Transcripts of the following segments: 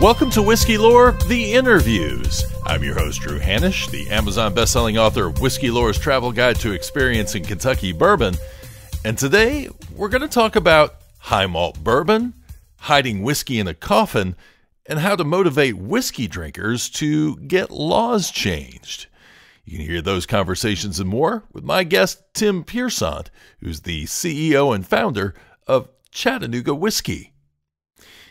Welcome to Whiskey Lore, the interviews. I'm your host, Drew Hannush, the Amazon bestselling author of Whiskey Lore's Travel Guide to Experiencing Kentucky Bourbon. And today we're going to talk about high malt bourbon, hiding whiskey in a coffin, and how to motivate whiskey drinkers to get laws changed. You can hear those conversations and more with my guest, Tim Piersant, who's the CEO and founder of Chattanooga Whiskey.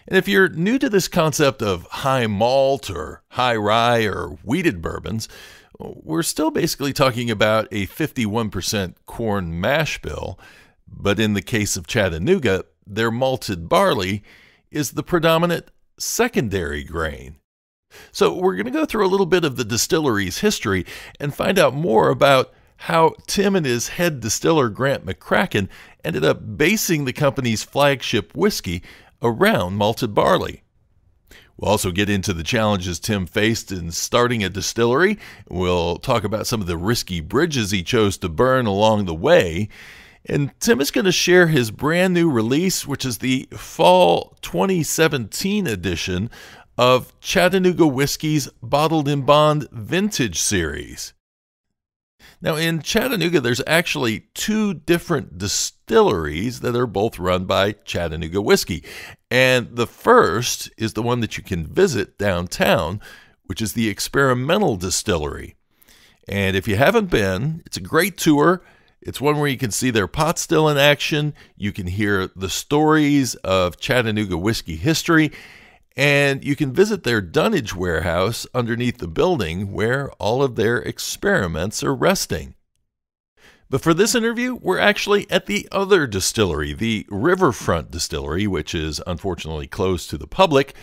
And if you're new to this concept of high malt or high rye or wheated bourbons, we're still basically talking about a 51% corn mash bill. But in the case of Chattanooga, their malted barley is the predominant secondary grain. So we're going to go through a little bit of the distillery's history and find out more about how Tim and his head distiller Grant McCracken ended up basing the company's flagship whiskey around malted barley. We'll also get into the challenges Tim faced in starting a distillery. We'll talk about some of the risky bridges he chose to burn along the way. And Tim is going to share his brand new release, which is the Fall 2017 edition of Chattanooga Whiskey's Bottled in Bond Vintage Series. Now, in Chattanooga, there's actually two different distilleries that are both run by Chattanooga Whiskey. And the first is the one that you can visit downtown, which is the Experimental Distillery. And if you haven't been, it's a great tour. It's one where you can see their pot still in action. You can hear the stories of Chattanooga whiskey history, and you can visit their dunnage warehouse underneath the building where all of their experiments are resting. But for this interview, we're actually at the other distillery, the Riverfront Distillery, which is unfortunately closed to the public,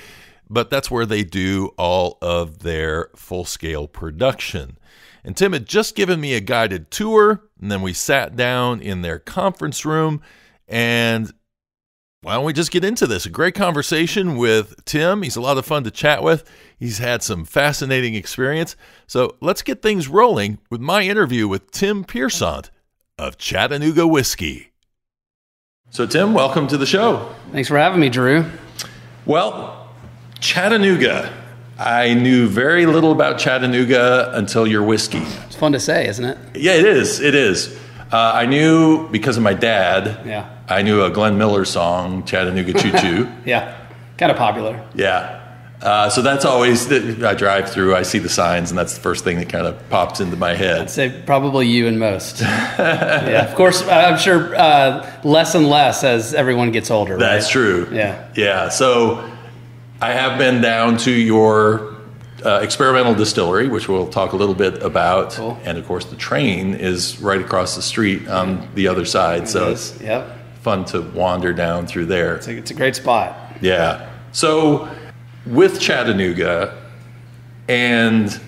but that's where they do all of their full scale production. And Tim had just given me a guided tour, and then we sat down in their conference room and why don't we just get into this? A great conversation with Tim. He's a lot of fun to chat with. He's had some fascinating experience. So let's get things rolling with my interview with Tim Piersant of Chattanooga Whiskey. So, Tim, welcome to the show. Thanks for having me, Drew. Well, Chattanooga. I knew very little about Chattanooga until your whiskey. It's fun to say, isn't it? Yeah, it is. It is. Uh, I knew because of my dad. Yeah. I knew a Glenn Miller song, Chattanooga Choo Choo. yeah, kind of popular. Yeah. Uh, so that's always I drive through, I see the signs, and that's the first thing that kind of pops into my head. I'd say probably you and most. yeah, of course. I'm sure uh, less and less as everyone gets older. That's right? true. Yeah. Yeah. So I have been down to your uh, experimental distillery, which we'll talk a little bit about, cool. and of course the train is right across the street on the other side. It so is. Yep. Fun to wander down through there. It's a, it's a great spot. Yeah. So with Chattanooga and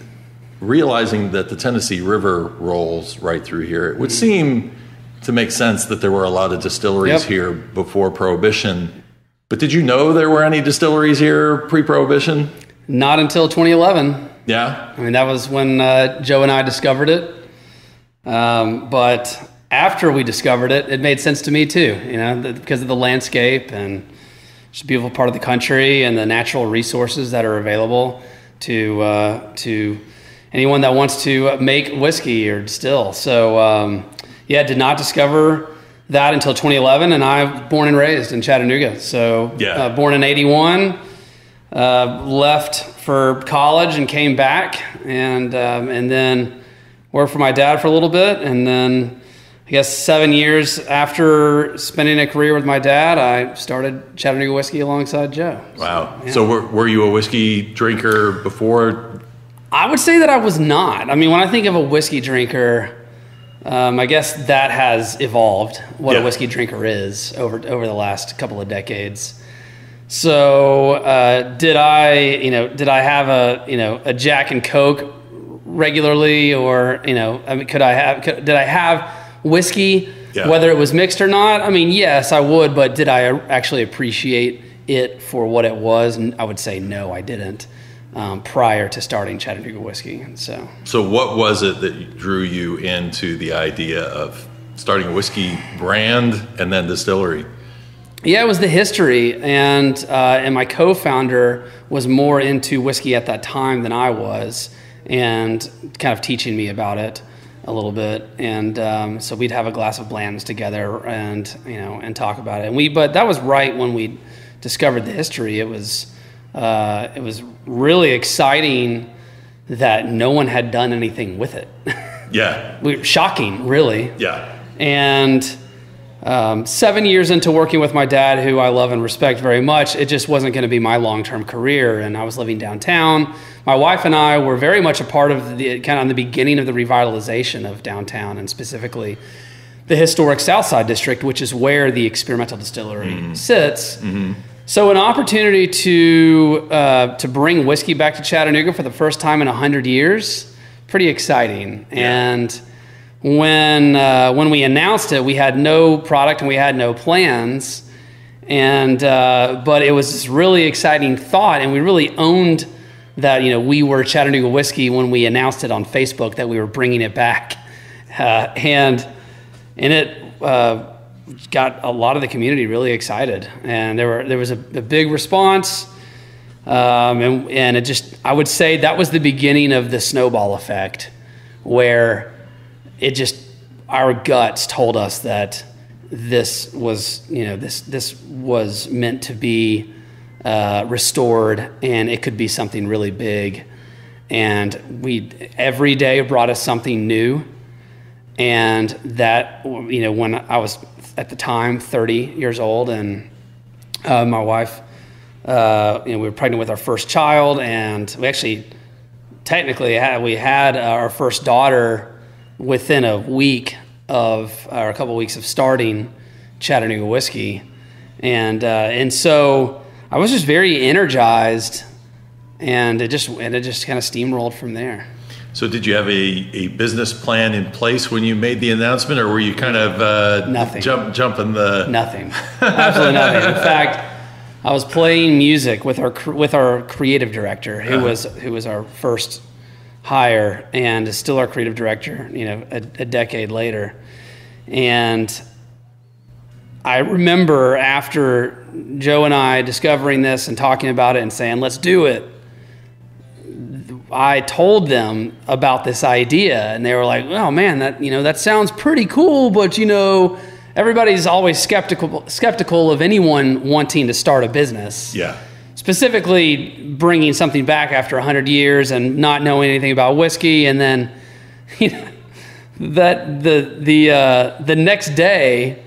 realizing that the Tennessee River rolls right through here, it would seem to make sense that there were a lot of distilleries Yep. here before Prohibition. But did you know there were any distilleries here pre Prohibition? Not until 2011. Yeah. I mean, that was when uh, Joe and I discovered it. Um, but after we discovered it, it made sense to me too, you know, the, because of the landscape and it's a beautiful part of the country and the natural resources that are available to uh, to anyone that wants to make whiskey or distill. So, um, yeah, did not discover that until 2011, and I was born and raised in Chattanooga. So, Yeah. uh, born in '81 uh, left for college and came back and um, and then worked for my dad for a little bit and then I guess seven years after spending a career with my dad, I started Chattanooga whiskey alongside Joe. Wow. So were, were you a whiskey drinker before? I would say that I was not. I mean, when I think of a whiskey drinker, um, I guess that has evolved what Yeah. a whiskey drinker is over over the last couple of decades. So, uh, did I, you know, did I have a, you know, a Jack and Coke regularly, or you know, I mean, could I have, could, did I have whiskey, Yeah. whether it was mixed or not? I mean, yes, I would, but did I actually appreciate it for what it was? And I would say no, I didn't. Um, prior to starting Chattanooga whiskey, and so So what was it that drew you into the idea of starting a whiskey brand and then distillery? Yeah, it was the history, and uh, and my co-founder was more into whiskey at that time than I was, and kind of teaching me about it a little bit. And um, so we'd have a glass of Blanton's together, and you know, and talk about it. And we, but that was right when we discovered the history. It was uh, it was really exciting that no one had done anything with it. Yeah. we, shocking, really. Yeah. And um, seven years into working with my dad, who I love and respect very much, it just wasn't going to be my long term career. And I was living downtown. My wife and I were very much a part of the kind of the beginning of the revitalization of downtown, and specifically the historic South Side District, which is where the experimental distillery sits. So, an opportunity to uh, to bring whiskey back to Chattanooga for the first time in hundred years, pretty exciting. And when uh, when we announced it, we had no product and we had no plans, and uh, but it was this really exciting thought, and we really owned that. You know, we were Chattanooga whiskey when we announced it on Facebook that we were bringing it back, uh, and and it uh, got a lot of the community really excited, and there were there was a, a big response. Um, and, and it just, I would say that was the beginning of the snowball effect where it just, our guts told us that this was, you know, this, this was meant to be uh, restored and it could be something really big. And we, every day brought us something new. And that, you know, when I was at the time 30 years old and uh, my wife, uh, you know, we were pregnant with our first child, and we actually, technically, had, we had our first daughter within a week of, or a couple weeks of starting Chattanooga whiskey, and uh, and so I was just very energized, and it just and it just kind of steamrolled from there. So, did you have a, a business plan in place when you made the announcement, or were you kind of uh, Nothing. jump jumping the? Nothing, absolutely nothing. In fact. I was playing music with our with our creative director, who was who was our first hire, and is still our creative director. You know, a, a decade later, and I remember after Joe and I discovering this and talking about it and saying, "Let's do it." I told them about this idea, and they were like, "Oh man, that you know that sounds pretty cool, but you know." Everybody's always skeptical skeptical of anyone wanting to start a business Yeah. Specifically bringing something back after 100 years and not knowing anything about whiskey and then you know, that the the uh, the next day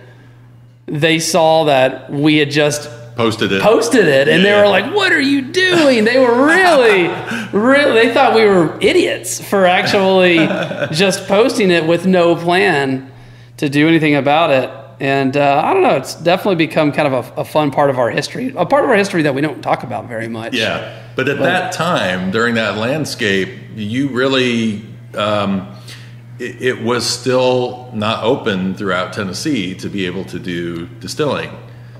they saw that we had just Posted it. posted it and they were like what are you doing? They were really really they thought we were idiots for actually just posting it with no plan to do anything about it and uh, i don't know it's definitely become kind of a, a fun part of our history a part of our history that we don't talk about very much Yeah, but at that time, during that landscape, you really um, it, it was still not open throughout Tennessee to be able to do distilling.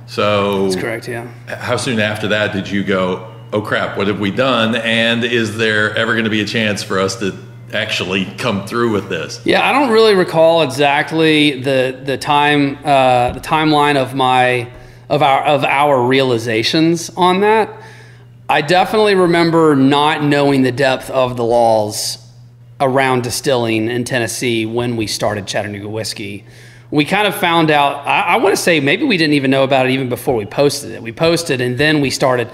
So, that's correct yeah how soon after that did you go? Oh crap! What have we done? And is there ever going to be a chance for us to actually come through with this? Yeah, I don't really recall exactly the the time uh, the timeline of my of our of our realizations on that. I definitely remember not knowing the depth of the laws around distilling in Tennessee when we started Chattanooga whiskey. We kind of found out. I, I want to say maybe we didn't even know about it even before we posted it. We posted and then we started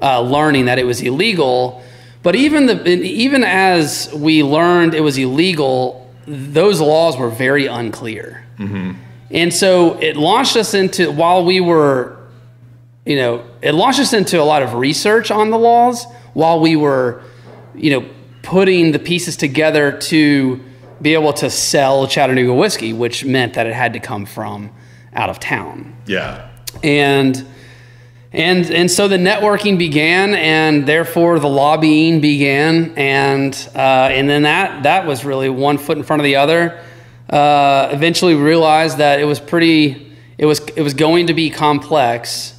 uh, learning that it was illegal. But even the even as we learned it was illegal, those laws were very unclear. Mm-hmm. And so it launched us into while we were, you know, it launched us into a lot of research on the laws while we were, you know, putting the pieces together to be able to sell Chattanooga whiskey, which meant that it had to come from out of town. Yeah, and and and so the networking began and therefore the lobbying began. And uh, and then that that was really one foot in front of the other. Uh, eventually realized that it was pretty it was it was going to be complex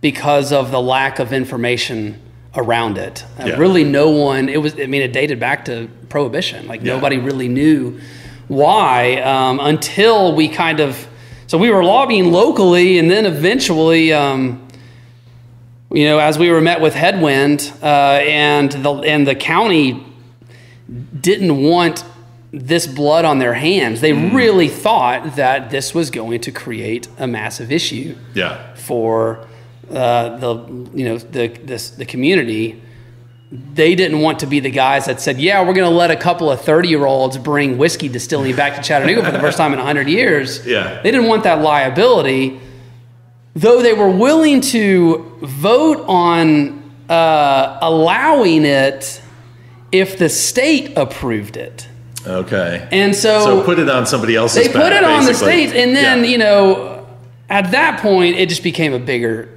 because of the lack of information around it. Uh, really no one it was i mean it dated back to prohibition. Like Yeah. nobody really knew why um, until we kind of so we were lobbying locally, and then eventually, um, you know, as we were met with headwind, uh, and the and the county didn't want this blood on their hands. They really thought that this was going to create a massive issue Yeah. for uh, the you know the this, the community. They didn't want to be the guys that said, "Yeah, we're going to let a couple of thirty-year-olds bring whiskey distilling back to Chattanooga for the first time in hundred years." Yeah. they didn't want that liability, though they were willing to vote on uh, allowing it if the state approved it. Okay. And so, so put it on somebody else's they put back, it on the state, and then Yeah. you know, at that point, it just became a bigger,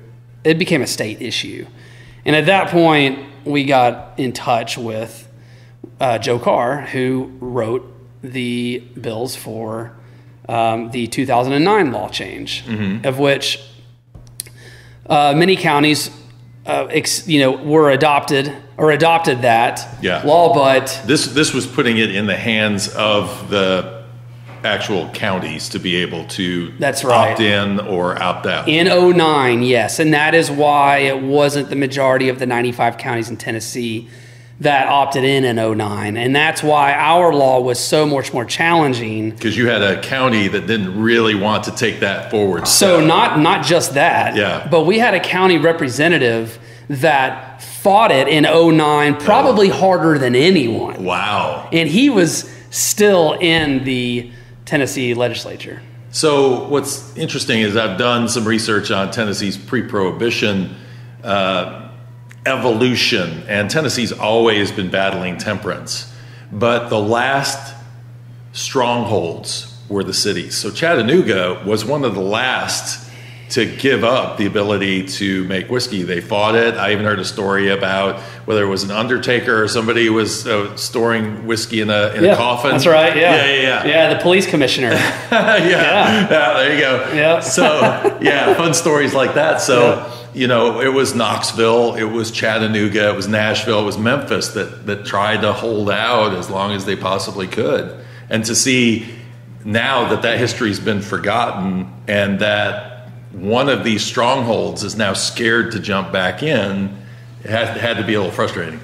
it became a state issue, and at that point, we got in touch with uh, Joe Carr, who wrote the bills for um, the 2009 law change, Mm-hmm. of which uh, many counties, uh, ex, you know, were adopted or adopted that Yeah. law, but This this was putting it in the hands of the actual counties to be able to That's right. opt in or opt out. In 09, yes. And that is why it wasn't the majority of the 95 counties in Tennessee that opted in in 09. And that's why our law was so much more challenging. Because you had a county that didn't really want to take that forward. So step. not not just that, Yeah. but we had a county representative that fought it in 09 probably harder than anyone. wow. And he was still in the Tennessee legislature. So what's interesting is I've done some research on Tennessee's pre-prohibition uh, evolution, and Tennessee's always been battling temperance, but the last strongholds were the cities. So Chattanooga was one of the last to give up the ability to make whiskey. They fought it. I even heard a story about whether it was an undertaker or somebody was uh, storing whiskey in a in a coffin. That's right. Yeah. yeah, yeah. yeah. Yeah, the police commissioner. yeah. yeah, there you go. Yeah. So yeah, fun stories like that. So Yeah. You know, it was Knoxville, it was Chattanooga, it was Nashville, it was Memphis that that tried to hold out as long as they possibly could, and to see now that that history's been forgotten and that one of these strongholds is now scared to jump back in, it had, had to be a little frustrating.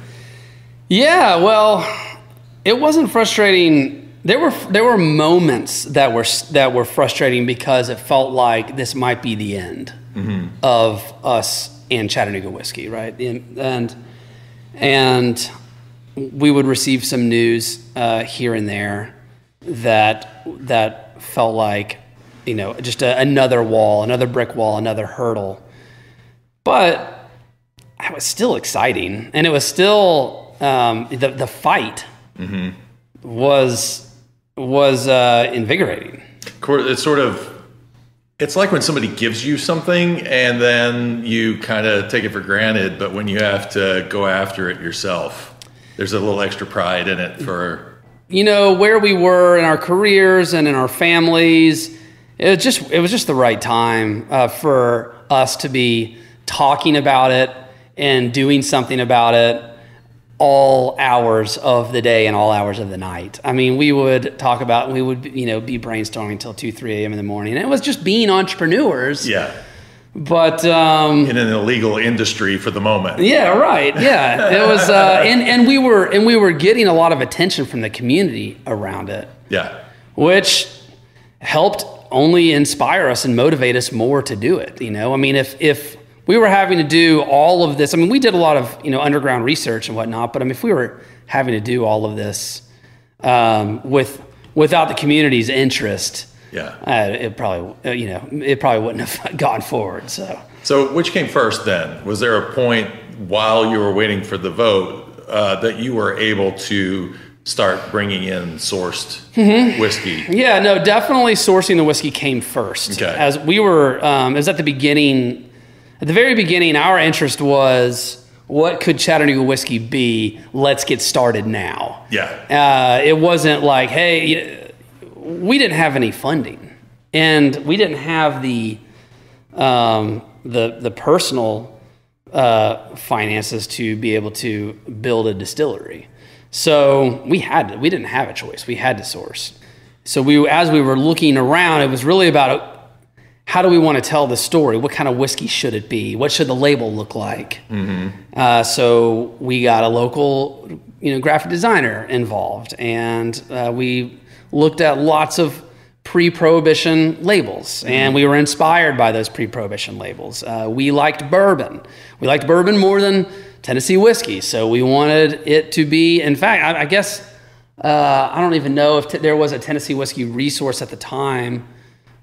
Yeah, well, it wasn't frustrating. There were there were moments that were that were frustrating because it felt like this might be the end of us and Chattanooga whiskey, right? And and, we would receive some news uh, here and there that that felt like you know just a, another wall, another brick wall, another hurdle. But it was still exciting, and it was still um, the the fight was was uh, invigorating. It's sort of it's like when somebody gives you something and then you kind of take it for granted, but when you have to go after it yourself, there's a little extra pride in it for You know where we were in our careers and in our families. It just it was just the right time uh, for us to be talking about it and doing something about it all hours of the day and all hours of the night. I mean, we would talk about, we would, you know, be brainstorming until 2, 3 a.m. in the morning. And it was just being entrepreneurs. yeah, But, um, in an illegal industry for the moment. yeah, right. Yeah. It was, uh, and, and we were, and we were getting a lot of attention from the community around it, Yeah. which helped only inspire us and motivate us more to do it. You know, I mean, if, if, we were having to do all of this. I mean, we did a lot of you know underground research and whatnot, but I mean, if we were having to do all of this um, with without the community's interest, Yeah. uh, it probably uh, you know it probably wouldn't have gone forward. So So which came first then? Was there a point while you were waiting for the vote uh, that you were able to start bringing in sourced Mm-hmm. whiskey? yeah, no, definitely sourcing the whiskey came first. Okay. As we were, um, it was at the beginning. At the very beginning, our interest was what could Chattanooga whiskey be? Let's get started now. Yeah. Uh, it wasn't like, hey, we didn't have any funding, and we didn't have the um, the the personal uh, finances to be able to build a distillery. So we had to, we didn't have a choice. We had to source. So we as we were looking around, it was really about how do we want to tell the story? What kind of whiskey should it be? What should the label look like? Uh, so we got a local, you know, graphic designer involved, and uh, we looked at lots of pre-prohibition labels, and we were inspired by those pre-prohibition labels. Uh, we liked bourbon. We liked bourbon more than Tennessee whiskey, so we wanted it to be. In fact, I, I guess uh, I don't even know if t- there was a Tennessee whiskey resource at the time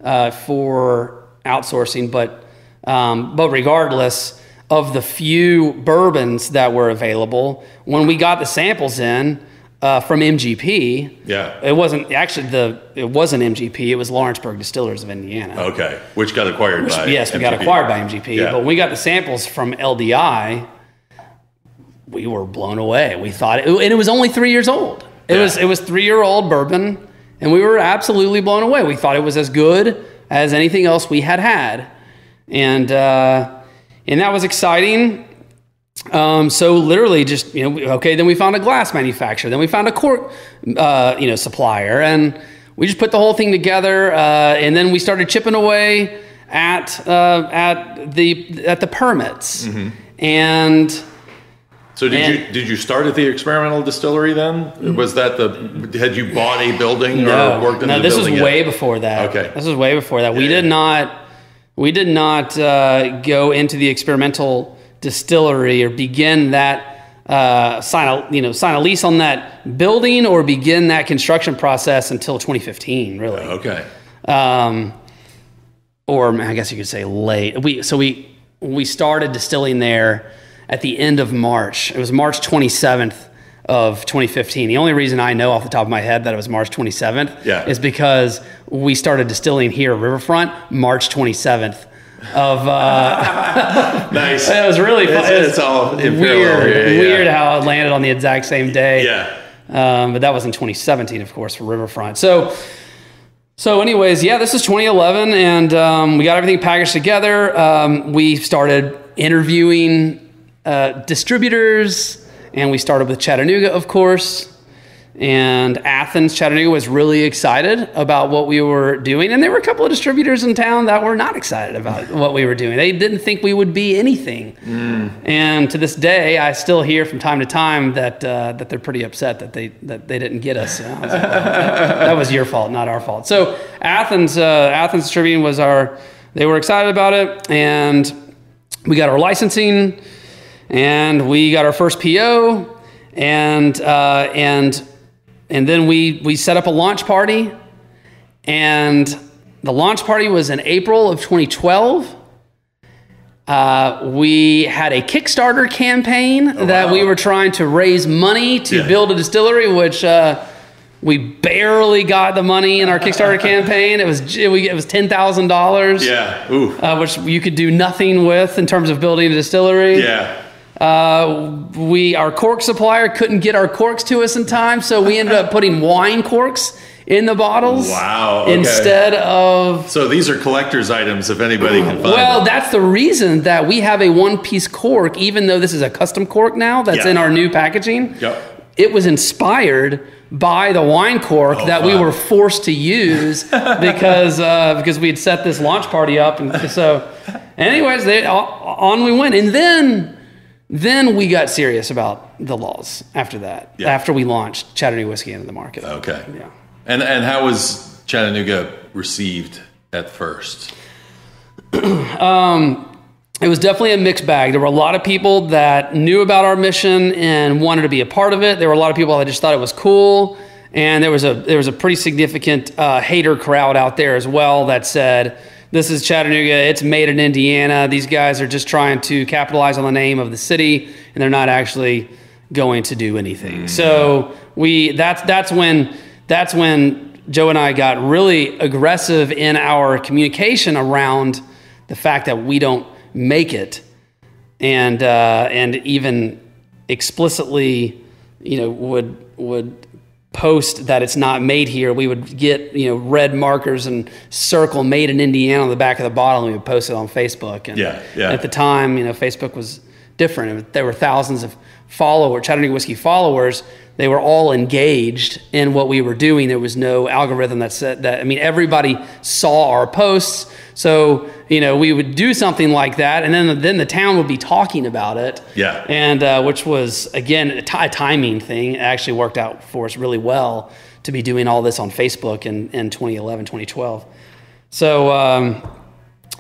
uh, for outsourcing, but um, but regardless of the few bourbons that were available, when we got the samples in uh, from MGP, Yeah. it wasn't actually the it wasn't MGP. It was Lawrenceburg Distillers of Indiana. Okay. Which got acquired by yes, we got acquired by MGP, Yeah. but when we got the samples from LDI, we were blown away. We thought, it, and it was only three years old. It Yeah. was it was three year old bourbon, and we were absolutely blown away. We thought it was as good as anything else we had had, and uh, and that was exciting. Um, so literally, just you know, okay. Then we found a glass manufacturer. Then we found a cork, uh, you know, supplier, and we just put the whole thing together. Uh, and then we started chipping away at uh, at the at the permits. Mm-hmm. And So did And- you did you start at the experimental distillery then? Was that the had you bought a building no, or worked in no, the this was yet? way before that. Okay. this was way before that. we did yeah. not we did not uh, go into the experimental distillery or begin that uh, sign a you know sign a lease on that building or begin that construction process until 2015 really Okay. um, or I guess you could say late. We so we we started distilling there at the end of March. It was March 27th of 2015. The only reason I know off the top of my head that it was March 27th Yeah. is because we started distilling here at Riverfront March 27th of uh, Nice. it was really fun. It's, It it's all weird here, yeah. weird how it landed on the exact same day. Yeah. Um, but that was in 2017, of course, for Riverfront. So, so anyways, yeah, this is 2011, and um, we got everything packaged together. Um, we started interviewing uh, distributors, and we started with Chattanooga, of course. And Athens, Chattanooga was really excited about what we were doing. And there were a couple of distributors in town that were not excited about what we were doing. They didn't think we would be anything. And to this day, I still hear from time to time that uh, that they're pretty upset that they that they didn't get us. Like, "Well, that, that was your fault, not our fault. So Athens, uh, Athens Distributing was our. They were excited about it, and we got our licensing, and we got our first PO, and uh, and and then we we set up a launch party, and the launch party was in April of 2012. Uh, we had a Kickstarter campaign that we were trying to raise money to Yeah. build a distillery, which uh, we barely got the money in our Kickstarter campaign. It was it was ten thousand dollars, Yeah. Ooh. uh, which you could do nothing with in terms of building a distillery. yeah. Uh, we our cork supplier couldn't get our corks to us in time, so we ended up putting wine corks in the bottles. Wow, okay. Instead of So these are collector's items if anybody can find well, them. that's the reason that we have a one-piece cork, even though this is a custom cork now that's Yeah. in our new packaging. Yep. It was inspired by the wine cork Oh, that we were forced to use because uh, because we had set this launch party up, and so, anyways, they, on we went, and then then we got serious about the laws after that. Yeah. After we launched Chattanooga whiskey into the market. Okay. Yeah. And and how was Chattanooga received at first? it was definitely a mixed bag. There were a lot of people that knew about our mission and wanted to be a part of it. There were a lot of people that just thought it was cool, and there was a there was a pretty significant uh, hater crowd out there as well that said, "This is Chattanooga. It's made in Indiana. These guys are just trying to capitalize on the name of the city, and they're not actually going to do anything." So we that's that's when that's when Joe and I got really aggressive in our communication around the fact that we don't make it, and uh, and even explicitly, you know, would would post that it's not made here. We would get you know red markers and circle "Made in Indiana" on the back of the bottle, and we would post it on Facebook. And Yeah, yeah. At the time, you know, Facebook was different. There were thousands of followers, Chattanooga whiskey followers. They were all engaged in what we were doing. There was no algorithm that said that. I mean, everybody saw our posts. So you know, we would do something like that, and then then the town would be talking about it. Yeah. And uh, which was again a timing thing. It actually worked out for us really well to be doing all this on Facebook in in 2011, 2012. So um,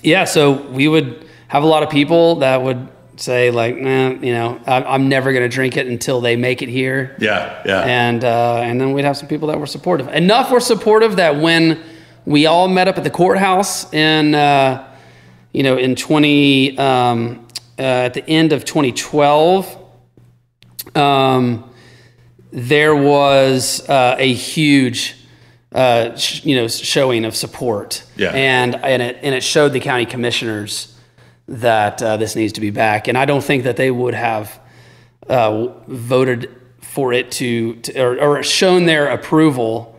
yeah, so we would have a lot of people that would say like, nah, you know, I, I'm never going to drink it until they make it here Yeah, yeah. and uh, and then we'd have some people that were supportive. Enough were supportive that when we all met up at the courthouse in uh, you know in twenty um, uh, at the end of 2012, um, there was uh, a huge uh, sh- you know showing of support. Yeah. and and it and it showed the county commissioners that uh, this needs to be back, and I don't think that they would have uh, voted for it to, to or, or shown their approval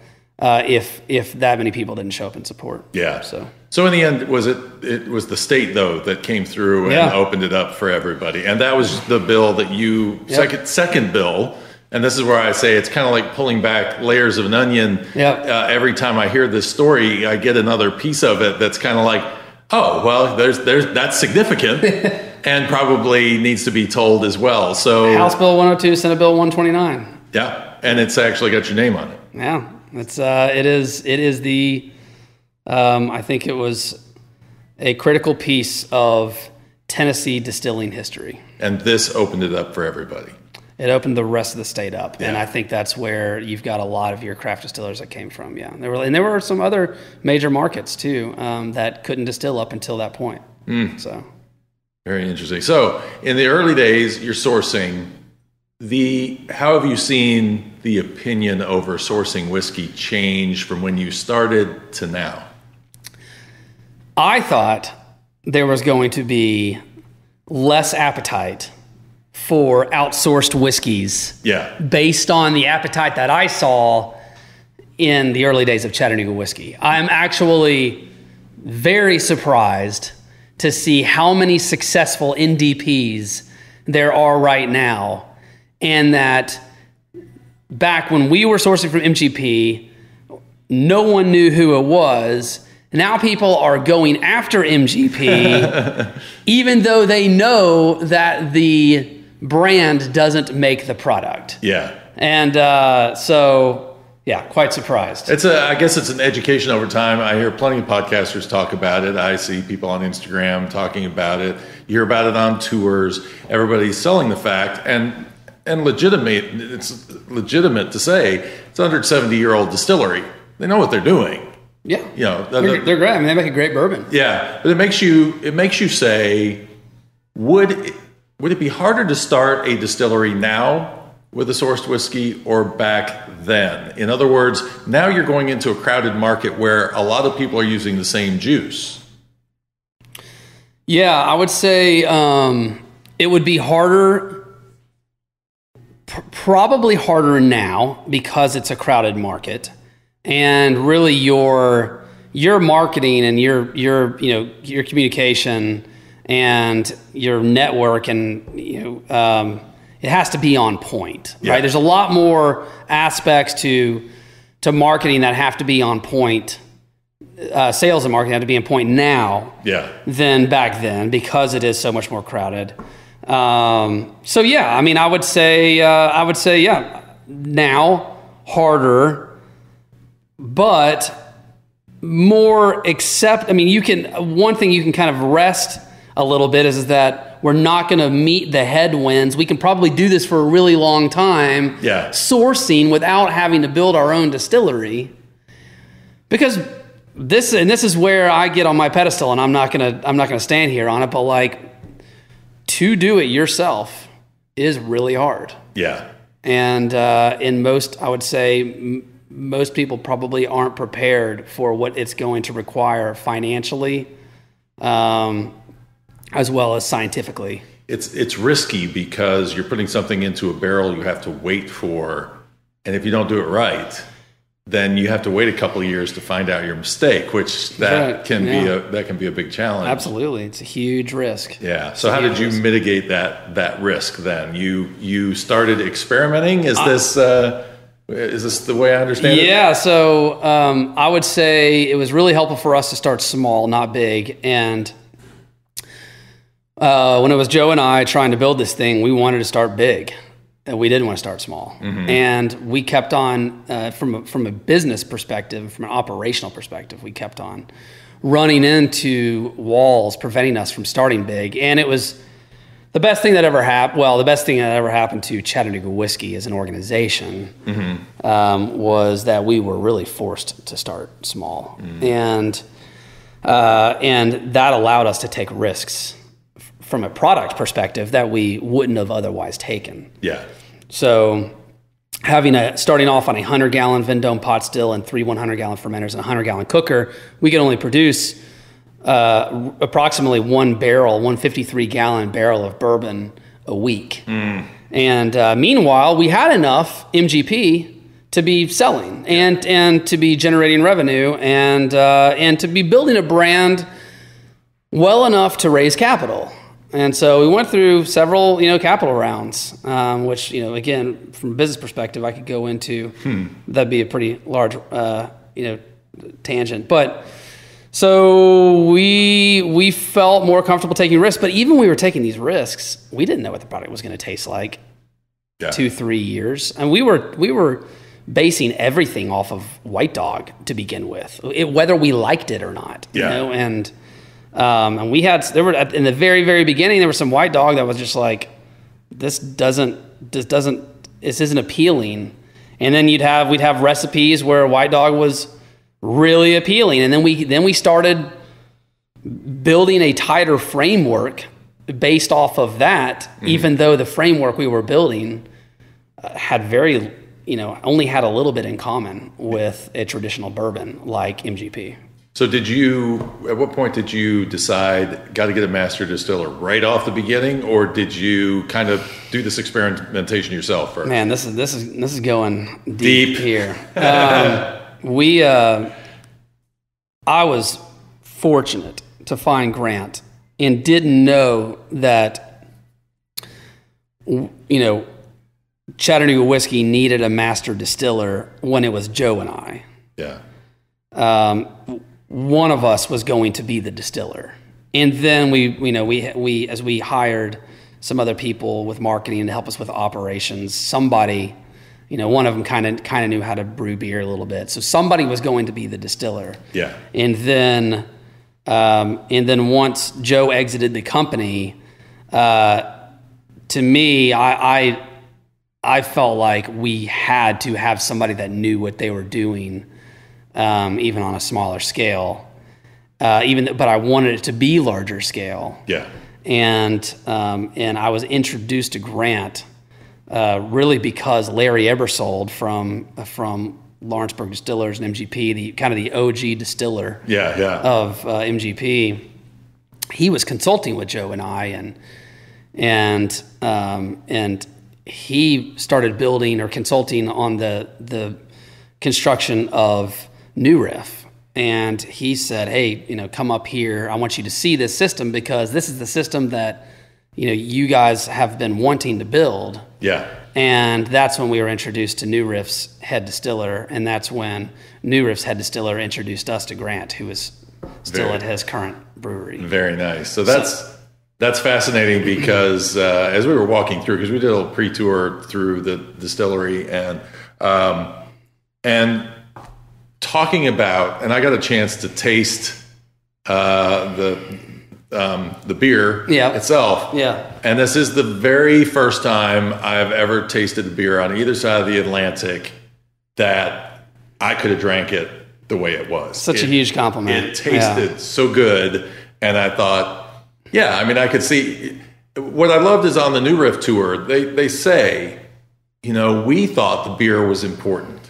uh, if if that many people didn't show up in support. Yeah. So So in the end, was it? It was the state though that came through and Yeah. opened it up for everybody, and that was the bill that you second second bill. And this is where I say it's kind of like pulling back layers of an onion. Yep. Uh, every time I hear this story, I get another piece of it that's kind of like, oh, well, there's there's that's significant, and probably needs to be told as well. So House Bill 102, Senate Bill 129. yeah, and it's actually got your name on it. Yeah, it's uh, it is it is the um, I think it was a critical piece of Tennessee distilling history. And this opened it up for everybody. It opened the rest of the state up, and I think that's where you've got a lot of your craft distillers that came from. Yeah, there were and there were some other major markets too um, that couldn't distill up until that point. So Very interesting. So, in the early days, you're sourcing the. How have you seen the opinion over sourcing whiskey change from when you started to now? I thought there was going to be less appetite for outsourced whiskeys Yeah, based on the appetite that I saw in the early days of Chattanooga whiskey. I'm actually very surprised to see how many successful NDPs there are right now, and that back when we were sourcing from MGP, no one knew who it was. Now people are going after MGP, even though they know that the brand doesn't make the product. yeah. And uh, so, yeah, quite surprised. It's a. I guess it's an education over time. I hear plenty of podcasters talk about it. I see people on Instagram talking about it. You hear about it on tours. Everybody's selling the fact, and and legitimate. It's legitimate to say it's a 170 year old distillery. They know what they're doing. Yeah, You know, the- they're, they're great. I mean, they make a great bourbon. Yeah, but it makes you it makes you say, would it, would it be harder to start a distillery now with a sourced whiskey or back then? In other words, now you're going into a crowded market where a lot of people are using the same juice. Yeah, I would say um, it would be harder, probably harder now because it's a crowded market, and really your your marketing and your your you know your communication and your network and you know um, it has to be on point, Yeah. right? There's a lot more aspects to to marketing that have to be on point. Uh, sales and marketing have to be on point now Yeah, than back then because it is so much more crowded. Um, so yeah, I mean, I would say, uh, I would say, yeah, now harder, but more accept. I mean, you can one thing you can kind of rest a little bit is that we're not going to meet the headwinds. We can probably do this for a really long time. Yeah. sourcing without having to build our own distillery because this and this is where I get on my pedestal, and I'm not gonna I'm not gonna stand here on it, but like to do it yourself is really hard, yeah, and uh, in most I would say m- most people probably aren't prepared for what it's going to require financially, um, as well as scientifically. it's it's risky because you're putting something into a barrel you have to wait for, and if you don't do it right. Then you have to wait a couple of years to find out your mistake, which that Right, can be a that can be a big challenge. Absolutely, it's a huge risk. Yeah. So how did you mitigate that that risk then? You you started experimenting? Is this uh Is this the way I understand it? Yeah, so um, I would say it was really helpful for us to start small, not big. And uh, when it was Joe and I trying to build this thing, we wanted to start big. And we didn't want to start small. And we kept on, uh, from, a, from a business perspective, from an operational perspective, we kept on running into walls preventing us from starting big. And it was the best thing that ever happened. Well, the best thing that ever happened to Chattanooga Whiskey as an organization um, was that we were really forced to start small, and uh, and that allowed us to take risks from a product perspective that we wouldn't have otherwise taken. Yeah. So having a starting off on a 100 gallon Vendome pot still and three 100 gallon fermenters and a 100 gallon cooker, we could only produce uh, approximately one barrel, 153 gallon barrel of bourbon a week. And uh, meanwhile, we had enough MGP to be selling and and to be generating revenue and uh, and to be building a brand well enough to raise capital. And so we went through several, you know, capital rounds, um, which, you know, again, from a business perspective, I could go into. That'd be a pretty large, uh, you know, tangent. But so we we felt more comfortable taking risks. But even when we were taking these risks, we didn't know what the product was going to taste like Yeah. two three years and we were we were basing everything off of white dog to begin with it, whether we liked it or not Yeah. you know and um, and we had there were at- in the very very beginning there was some white dog that was just like this doesn't this doesn't this isn't appealing. And then you'd have we'd have recipes where white dog was really appealing. And then we then we started building a tighter framework based off of that, even though the framework we were building uh, had very, you know, only had a little bit in common with a traditional bourbon like MGP. So did you? At what point did you decide got to get a master distiller right off the beginning, or did you kind of do this experimentation yourself first? Man, this is this is this is going deep, Deep. here. Um, we, uh, I was fortunate to find Grant and didn't know that, you know, Chattanooga whiskey needed a master distiller when it was Joe and I. Yeah. Um, one of us was going to be the distiller, and then we, you know, we we as we hired some other people with marketing to help us with operations. Somebody, you know, one of them kind of kind of knew how to brew beer a little bit, so somebody was going to be the distiller. Yeah. And then, um, and then once Joe exited the company, uh, to me, I, I, I felt like we had to have somebody that knew what they were doing, um, even on a smaller scale. Uh, even, th- but I wanted it to be larger scale Yeah. and um, and I was introduced to Grant uh, really because Larry Ebersold from from Lawrenceburg Distillers and MGP, the kind of the OG distiller Yeah. Yeah. of uh, MGP, he was consulting with Joe and I, and and um, and he started building or consulting on the the construction of New Riff. And he said, "Hey, you know, come up here. I want you to see this system because this is the system that you know you guys have been wanting to build." yeah. And that's when we were introduced to New Riff's head distiller, and that's when New Riff's head distiller introduced us to Grant, who is still Very- at his current brewery. Very nice. So that's that's fascinating because uh, as we were walking through, because we did a little pre-tour through the distillery and um, and talking about, and I got a chance to taste uh, the um, the beer Yeah. itself. Yeah. And this is the very first time I've ever tasted a beer on either side of the Atlantic that I could have drank it the way it was. Such a huge compliment. it tasted so good, and I thought, yeah, I mean, I could see. What I loved is on the New Riff tour, they they say, you know, we thought the beer was important,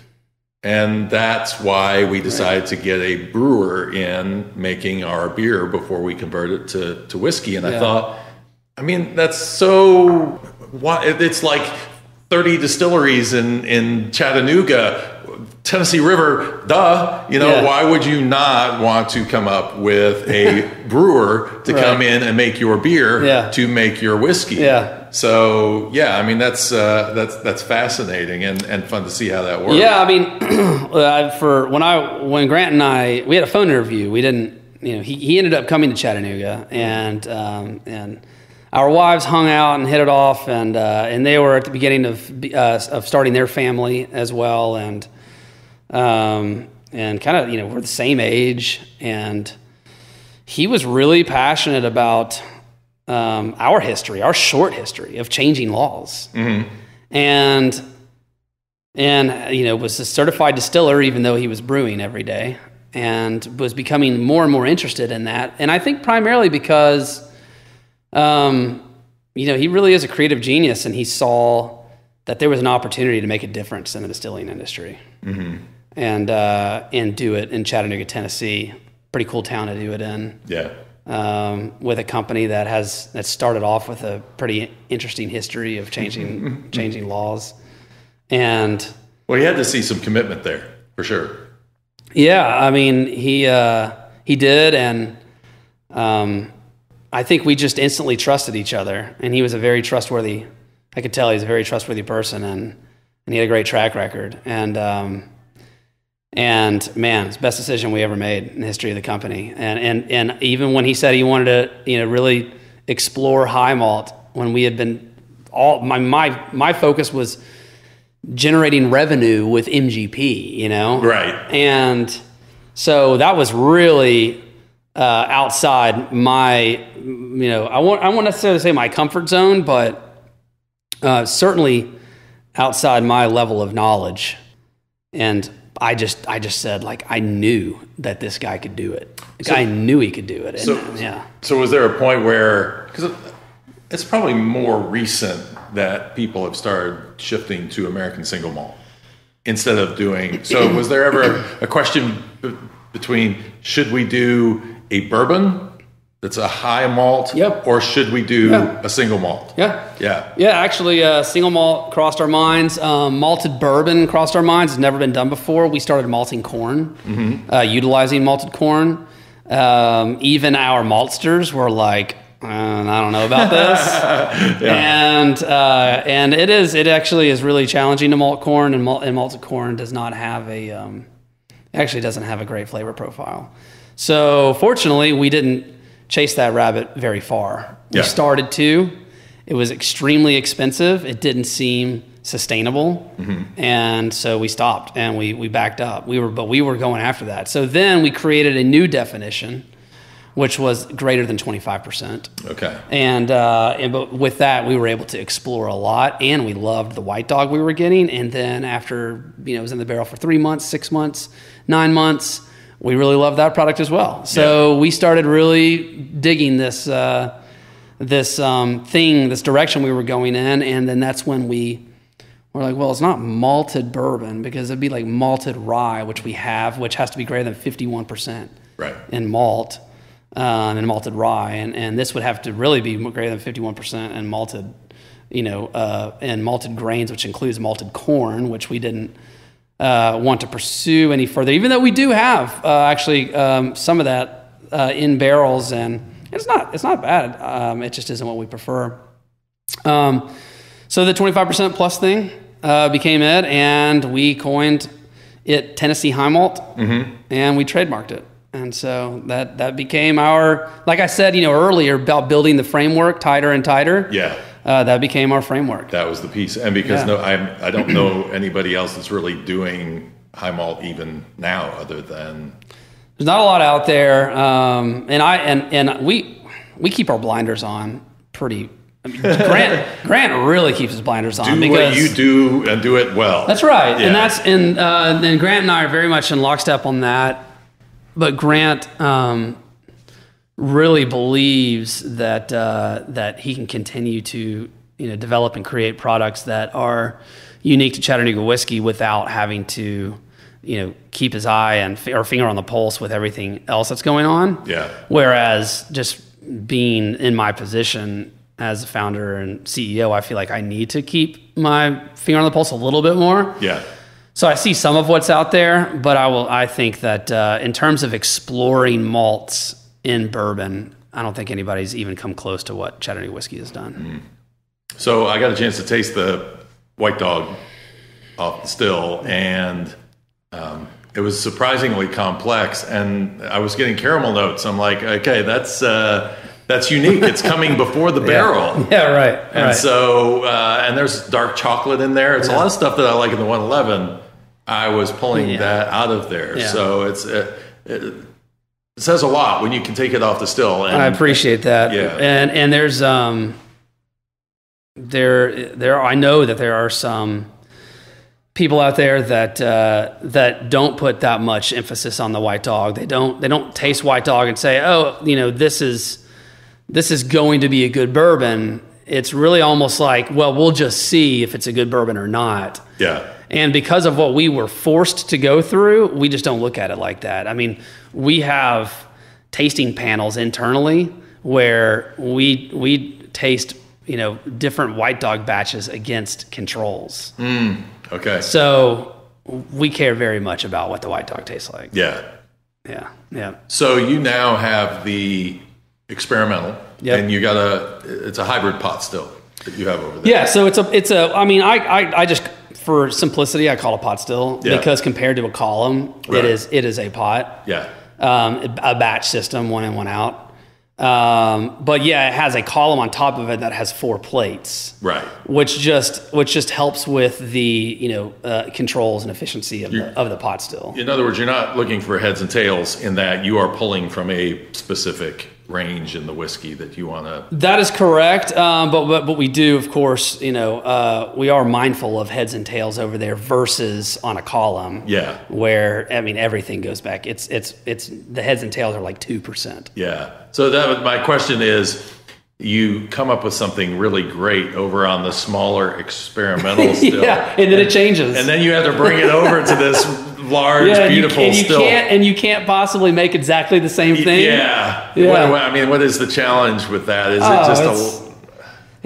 and that's why we decided to get a brewer in making our beer before we converted to to whiskey. And I thought, I mean, that's so. It's like thirty distilleries in in Chattanooga. Tennessee River, duh. You know, Yeah. why would you not want to come up with a brewer to Right. come in and make your beer Yeah. to make your whiskey? Yeah. So yeah, I mean that's uh, that's that's fascinating and, and fun to see how that works. Yeah, I mean, uh, for when I when Grant and I we had a phone interview. We didn't, you know, he, he ended up coming to Chattanooga, and um, and our wives hung out and hit it off, and uh, and they were at the beginning of uh, of starting their family as well, and um, and kind of you know we're the same age, and he was really passionate about um, our history, our short history of changing laws, and and you know was a certified distiller even though he was brewing every day, and was becoming more and more interested in that, and I think primarily because, um, you know, he really is a creative genius, and he saw that there was an opportunity to make a difference in the distilling industry, and uh, and do it in Chattanooga, Tennessee. Pretty cool town to do it in. Yeah. Um, with a company that has that started off with a pretty interesting history of changing changing laws, and Well, he had to see some commitment there for sure. yeah, I mean he uh, he did, and um, I think we just instantly trusted each other, and he was a very trustworthy. I could tell he's a very trustworthy person, and and he had a great track record, and um, and man, it's the best decision we ever made in the history of the company. And and and even when he said he wanted to, you know, really explore high malt, when we had been all my my my focus was generating revenue with MGP, you know, Right. and so that was really uh, outside my, you know, I won't I won't necessarily say my comfort zone, but uh, certainly outside my level of knowledge. And I just I just said like I knew that this guy could do it. Like, I knew he could do it. And, So- yeah. So was there a point where because it's probably more recent that people have started shifting to American single malt instead of doing. So was there ever a question b- between should we do a bourbon that's a high malt, Yep. or should we do Yeah. a single malt? Yeah. Yeah. Yeah, actually, uh, single malt crossed our minds. Um, malted bourbon crossed our minds. It's never been done before. We started malting corn, uh, utilizing malted corn. Um, even our maltsters were like, uh, I don't know about this. And uh, and it is it actually is really challenging to malt corn, and, malt, and malted corn does not have a um, actually doesn't have a great flavor profile. So fortunately, we didn't chase that rabbit very far. We Yeah. started to. It was extremely expensive. It didn't seem sustainable, and so we stopped and we we backed up. We were but we were going after that. So then we created a new definition, which was greater than twenty five percent. Okay. And, uh, and but with that, we were able to explore a lot, and we loved the white dog we were getting. And then after you know, it was in the barrel for three months, six months, nine months, we really love that product as well. So we started really digging this uh, this um, thing, this direction we were going in, and then that's when we were like, well, it's not malted bourbon because it'd be like malted rye, which we have, which has to be greater than fifty one percent Right. in malt um, and malted rye, and, and this would have to really be greater than fifty one percent in malted, you know, uh, and malted grains, which includes malted corn, which we didn't uh, want to pursue any further, even though we do have uh, actually um, some of that uh, in barrels, and it's not it's not bad. Um, it just isn't what we prefer. Um, so the 25% plus thing uh, became it, and we coined it Tennessee High Malt, and we trademarked it. And so that that became our, like I said, you know, earlier about building the framework tighter and tighter. Yeah. Uh, that became our framework. That was the piece, and because Yeah. no, I'm, I don't know anybody else that's really doing high malt even now, other than There's not a lot out there, um, and I and and we we keep our blinders on pretty. I mean, Grant Grant really keeps his blinders on do because what you do and do it well. That's right, Yeah. and that's and uh, and Grant and I are very much in lockstep on that. But Grant um, really believes that uh, that he can continue to you know develop and create products that are unique to Chattanooga whiskey without having to you know keep his eye and or finger on the pulse with everything else that's going on. Yeah. Whereas just being in my position as a founder and CEO, I feel like I need to keep my finger on the pulse a little bit more. yeah. So I see some of what's out there, but I will. I think that uh, in terms of exploring malts in bourbon, I don't think anybody's even come close to what Chattanooga whiskey has done. So I got a chance to taste the white dog off the still, and um, it was surprisingly complex. And I was getting caramel notes. I'm like, okay, that's uh, that's unique. It's coming before the barrel. Yeah, right. And right. so, uh, and there's dark chocolate in there. It's a lot of stuff that I like in the 111. I was pulling Yeah. that out of there. Yeah. So it's it, it says a lot when you can take it off the still. And I appreciate that. Yeah. And and there's um there there I know that there are some people out there that uh, that don't put that much emphasis on the white dog. They don't they don't taste white dog and say, "Oh, you know, this is this is going to be a good bourbon." It's really almost like, "Well, we'll just see if it's a good bourbon or not." yeah, And because of what we were forced to go through, we just don't look at it like that. I mean, we have tasting panels internally where we we taste, you know, different white dog batches against controls. Mm, okay, So we care very much about what the white dog tastes like. yeah. Yeah. Yeah. So you now have the experimental, Yep. and you got a it's a hybrid pot still that you have over there. Yeah, so it's a it's a I mean I I, I just for simplicity I call it pot still Yeah. because compared to a column Right. it is it is a pot. yeah, um, a batch system, one in, one out. Um, but yeah, it has a column on top of it that has four plates, right. which just which just helps with the you know uh, controls and efficiency of the, of the pot still. In other words, you're not looking for heads and tails in that you are pulling from a specific range in the whiskey that you want to. That is correct, um, but, but but we do, of course, you know, uh, we are mindful of heads and tails over there versus on a column. Yeah. where I mean everything goes back. It's it's it's the heads and tails are like two percent. Yeah. So that my question is, you come up with something really great over on the smaller experimental still, Yeah, and then it changes. and then you have to bring it over to this large, yeah, and you- beautiful and you, still. can't and you can't possibly make exactly the same thing. Yeah. Yeah. What- what- I mean, what is the challenge with that? Is Oh, it just it's- a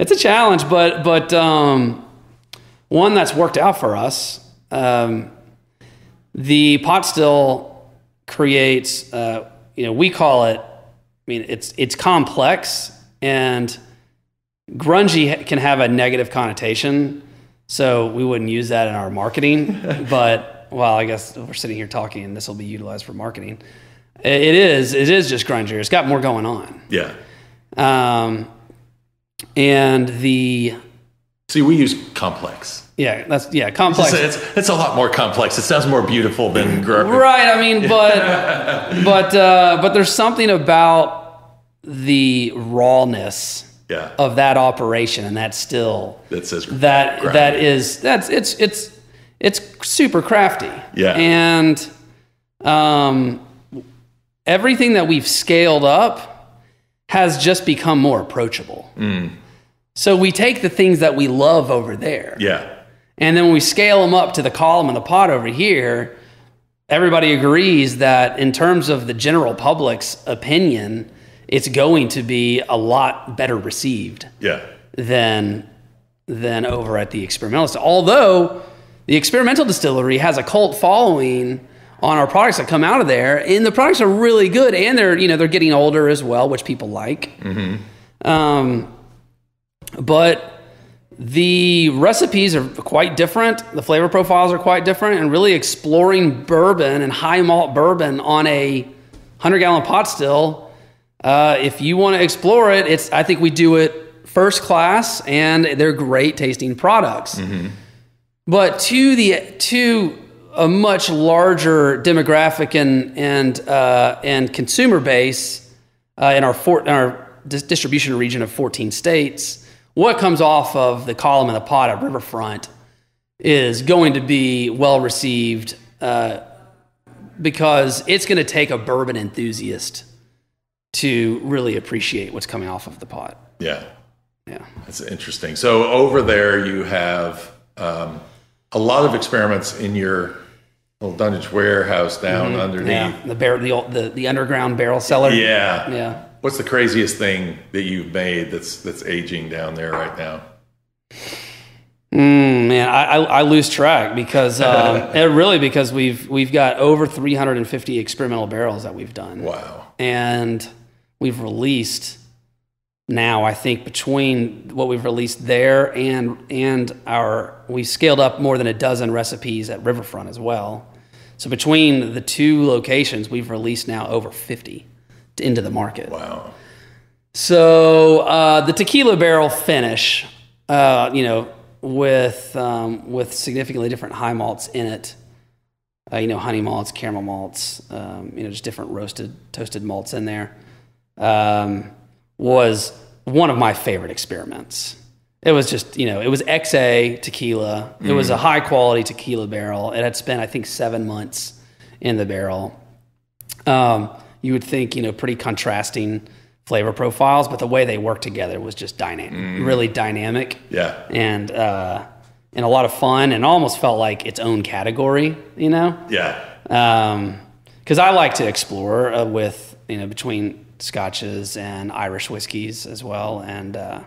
It's a challenge, but but um, one that's worked out for us. Um, the pot still creates, uh, you know, we call it. I mean, it's it's complex and grungy can have a negative connotation, so we wouldn't use that in our marketing. but well, I guess we're sitting here talking, and this will be utilized for marketing. It is. It is just grungier. It's got more going on. yeah? Um, and the See, we use complex. yeah, that's yeah, complex. It's, it's, it's a lot more complex. It sounds more beautiful than gr- right. I mean, but but uh, but there's something about the rawness yeah. of that operation, and that's still that says that that is that's it's it's it's super crafty. Yeah. and um, everything that we've scaled up has just become more approachable. Mm. So we take the things that we love over there, Yeah. and then when we scale them up to the column and the pot over here. Everybody agrees that in terms of the general public's opinion, it's going to be a lot better received Yeah. than than over at the experimentalist. Although the experimental distillery has a cult following on our products that come out of there, and the products are really good, and they're you know they're getting older as well, which people like. Um, but the recipes are quite different. The flavor profiles are quite different, and really exploring bourbon and high malt bourbon on a hundred gallon pot still. Uh, if you want to explore it, it's I think we do it first class, and they're great tasting products. But to the to a much larger demographic and and uh, and consumer base uh, in our four, in our dis- distribution region of 14 states, what comes off of the column and the pot at Riverfront is going to be well received uh, because it's going to take a bourbon enthusiast to really appreciate what's coming off of the pot. Yeah. Yeah. That's interesting. So over there, you have um, a lot of experiments in your little dunnage warehouse down underneath. Yeah. The, bar- the, old- the, the underground barrel cellar. Yeah. Yeah. What's the craziest thing that you've made that's that's aging down there right now? Mm, man, I, I, I lose track because um, really because we've we've got over 350 experimental barrels that we've done, Wow. and we've released now I think between what we've released there and and our we scaled up more than a dozen recipes at Riverfront as well. So between the two locations, we've released now over 50 into the market. Wow. So uh, the tequila barrel finish, uh, you know, with um, with significantly different high malts in it, uh, you know, honey malts, caramel malts, um, you know, just different roasted, toasted malts in there, um, was one of my favorite experiments. It was just, you know, it was XA tequila. It was a high quality tequila barrel. It had spent, I think, seven months in the barrel. Um, you would think, you know, pretty contrasting flavor profiles, but the way they worked together was just dynamic, really dynamic Yeah. and uh, and a lot of fun, and almost felt like its own category, you know. Yeah. Um, Because I like to explore uh, with you know between scotches and Irish whiskeys as well, and uh,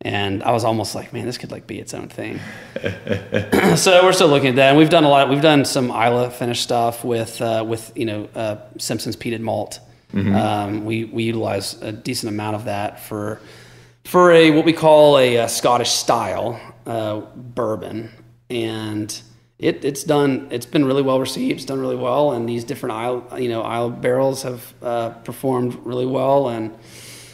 and I was almost like, man, this could like be its own thing. so we're still looking at that, and we've done a lot. We've done some Islay finish stuff with uh, with you know uh, Simpson's peated malt. Um, we we utilize a decent amount of that for for a what we call a, uh Scottish style uh, bourbon, and it, it's done. It's been really well received. It's done really well, and these different Islay you know Islay barrels have uh, performed really well, and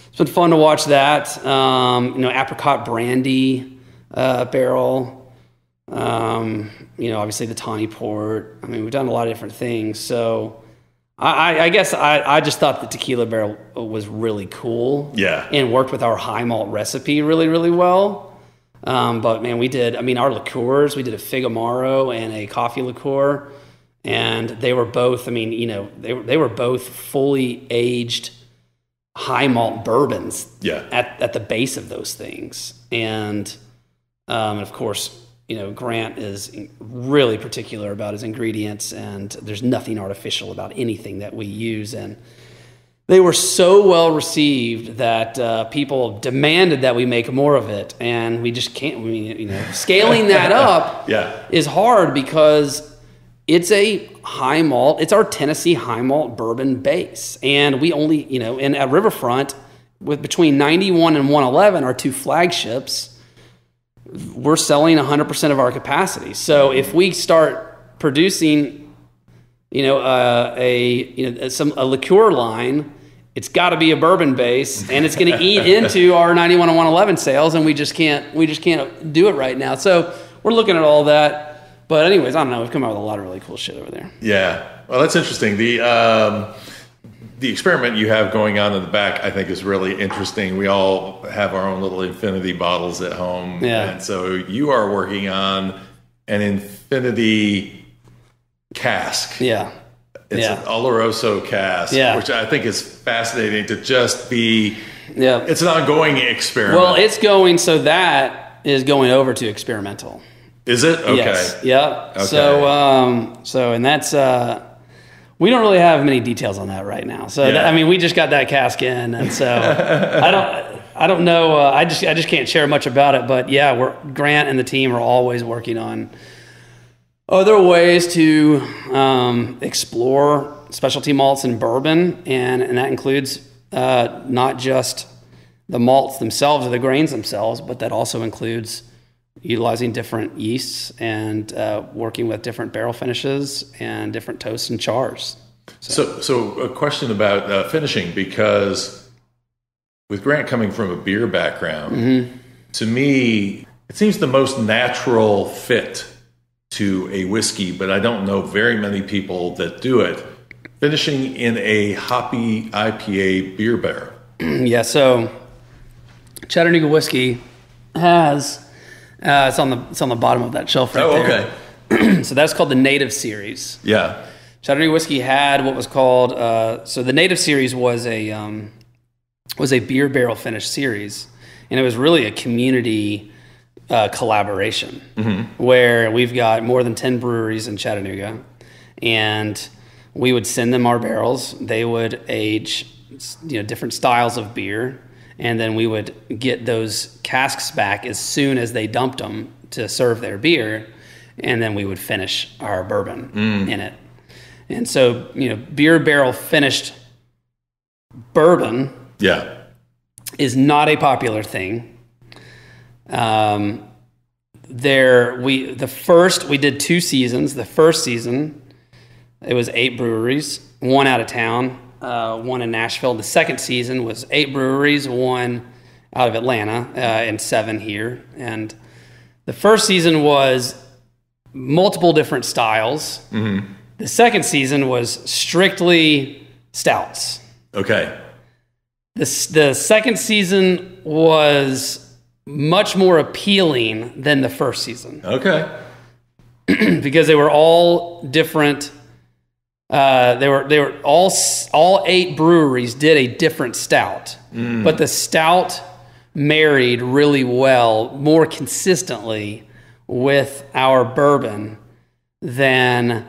it's been fun to watch that. Um, you know, apricot brandy uh, barrel. Um, you know, obviously the tawny port. I mean, we've done a lot of different things. So, I, I, I guess I, I just thought the tequila barrel was really cool. Yeah. And worked with our high malt recipe really, really well. Um, but man, we did. I mean, our liqueurs. We did a fig amaro and a coffee liqueur, and they were both. I mean, you know, they were they were both fully aged high malt bourbons Yeah. at, at the base of those things. And, um, and of course, you know, Grant is really particular about his ingredients, and there's nothing artificial about anything that we use. And they were so well received that uh, people demanded that we make more of it, and we just can't. We, you know, scaling that up Yeah. is hard because it's a high malt. It's our Tennessee high malt bourbon base, and we only, you know, and at Riverfront, with between 91 and 111, our two flagships, we're selling 100% of our capacity. So if we start producing, you know, uh, a you know some a liqueur line. It's got to be a bourbon base, and it's going to eat into our 91 and 111 sales, and we just can't we just can't do it right now. So we're looking at all that. But anyways, I don't know. We've come out with a lot of really cool shit over there. Yeah. Well, that's interesting. The um, the experiment you have going on in the back, I think, is really interesting. We all have our own little infinity bottles at home, Yeah. and so you are working on an infinity cask. Yeah. It's yeah. an Oloroso cask, Yeah. which I think is fascinating to just be. Yeah. It's an ongoing experiment. well, it's going. So that is going over to experimental. is it okay? Yes. Yep. Okay. So, um, so, and that's, uh, we don't really have many details on that right now. So, Yeah. that, I mean, we just got that cask in, and so I don't, I don't know. Uh, I just, I just can't share much about it. But yeah, we're Grant and the team are always working on other ways to um, explore specialty malts and bourbon, and and that includes uh, not just the malts themselves or the grains themselves, but that also includes utilizing different yeasts and uh, working with different barrel finishes and different toasts and chars. So, so a question about uh, finishing because with Grant coming from a beer background, Mm-hmm. to me, it seems the most natural fit to a whiskey, but I don't know very many people that do it. Finishing in a hoppy IPA beer barrel. Yeah, so Chattanooga whiskey has uh, it's on the it's on the bottom of that shelf right there. Okay. so that's called the Native Series. Yeah. Chattanooga whiskey had what was called uh, so the Native Series was a um, was a beer barrel finish series, and it was really a community uh, collaboration where we've got more than ten breweries in Chattanooga, and we would send them our barrels. They would age you know different styles of beer, and then we would get those casks back as soon as they dumped them to serve their beer, and then we would finish our bourbon in it. And so, you know, beer barrel finished bourbon Yeah. is not a popular thing. Um, there we the first we did two seasons. The first season it was eight breweries, one out of town, uh, one in Nashville. The second season was eight breweries, one out of Atlanta, uh, and seven here. And the first season was multiple different styles. The second season was strictly stouts. Okay. The, the second season was much more appealing than the first season Okay. because they were all different. Uh, they were they were all all eight breweries did a different stout, but the stout married really well, more consistently with our bourbon than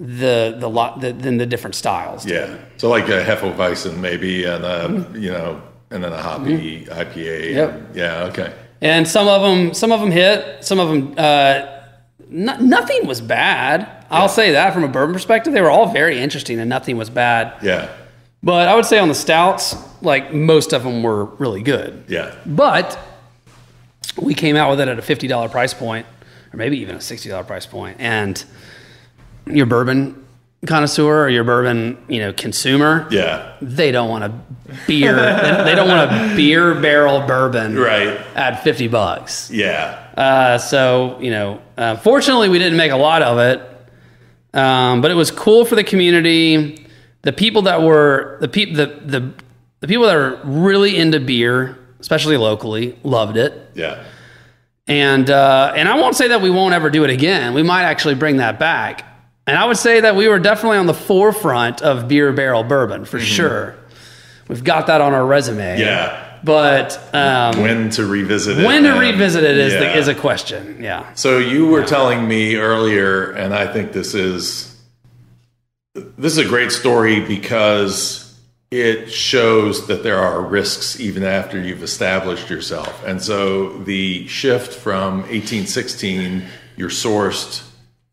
the the lot the, than the different styles. Yeah. So like a Hefeweizen maybe, and a, you know, and then a hoppy IPA. Yep. Yeah. Okay. And some of them, some of them hit. Some of them, uh, no, nothing was bad. I'll say that from a bourbon perspective, they were all very interesting, and nothing was bad. Yeah. But I would say on the stouts, like most of them were really good. Yeah. But we came out with it at a fifty dollar price point, or maybe even a sixty dollar price point, and your bourbon connoisseur or your bourbon, you know, consumer, Yeah. they don't want a beer. they don't want a beer barrel bourbon Right. at fifty bucks. Yeah. Uh, so you know, uh, fortunately, we didn't make a lot of it, um, but it was cool for the community. The people that were the people the, the the people that are really into beer, especially locally, loved it. Yeah. And uh, and I won't say that we won't ever do it again. We might actually bring that back. And I would say that we were definitely on the forefront of beer barrel bourbon for sure. We've got that on our resume. Yeah. But um, When to revisit it? when to and- revisit it is Yeah. the, is a question. Yeah. So you were telling me earlier, and I think this is this is a great story because it shows that there are risks even after you've established yourself. And so the shift from 1816, your sourced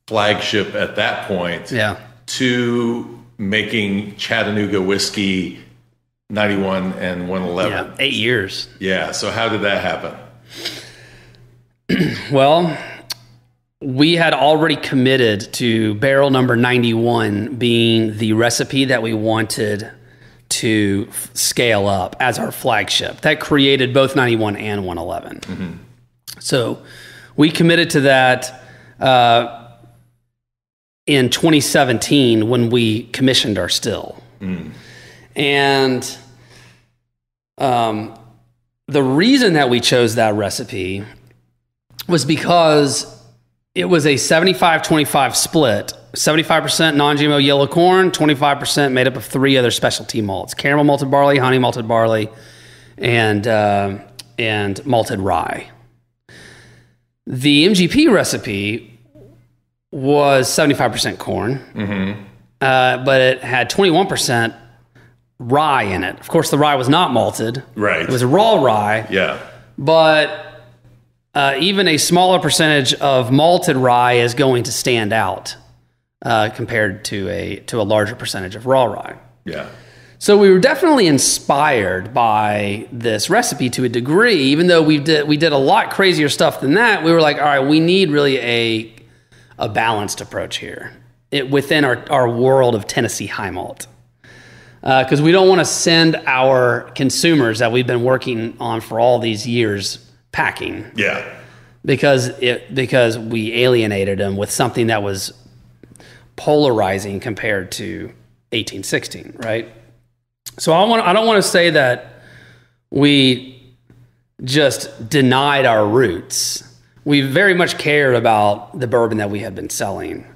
flagship at that point, Yeah. to making Chattanooga whiskey 91 and 111. Yeah. Eight years. yeah. So how did that happen? Well, we had already committed to barrel number 91 being the recipe that we wanted to f- scale up as our flagship. That created both 91 and 111. So we committed to that uh, in 2017 when we commissioned our still. And um, the reason that we chose that recipe was because it was a 75 25 split 75% non GMO yellow corn, 25% made up of three other specialty malts caramel malted barley, honey malted barley, and, uh, and malted rye. The MGP recipe was 75% corn, uh, but it had 21% rye in it. Of course, the rye was not malted, Right. it was raw rye yeah. but uh, even a smaller percentage of malted rye is going to stand out uh, compared to a to a larger percentage of raw rye. Yeah. So we were definitely inspired by this recipe to a degree, even though we did we did a lot crazier stuff than that. We were like, all right, we need really a a balanced approach here it, within our, our world of Tennessee high malt. Uh, because we don't want to send our consumers that we've been working on for all these years packing Yeah. because it because we alienated them with something that was polarizing compared to 1816, right? So I want I don't want to say that we just denied our roots. We very much cared about the bourbon that we had been selling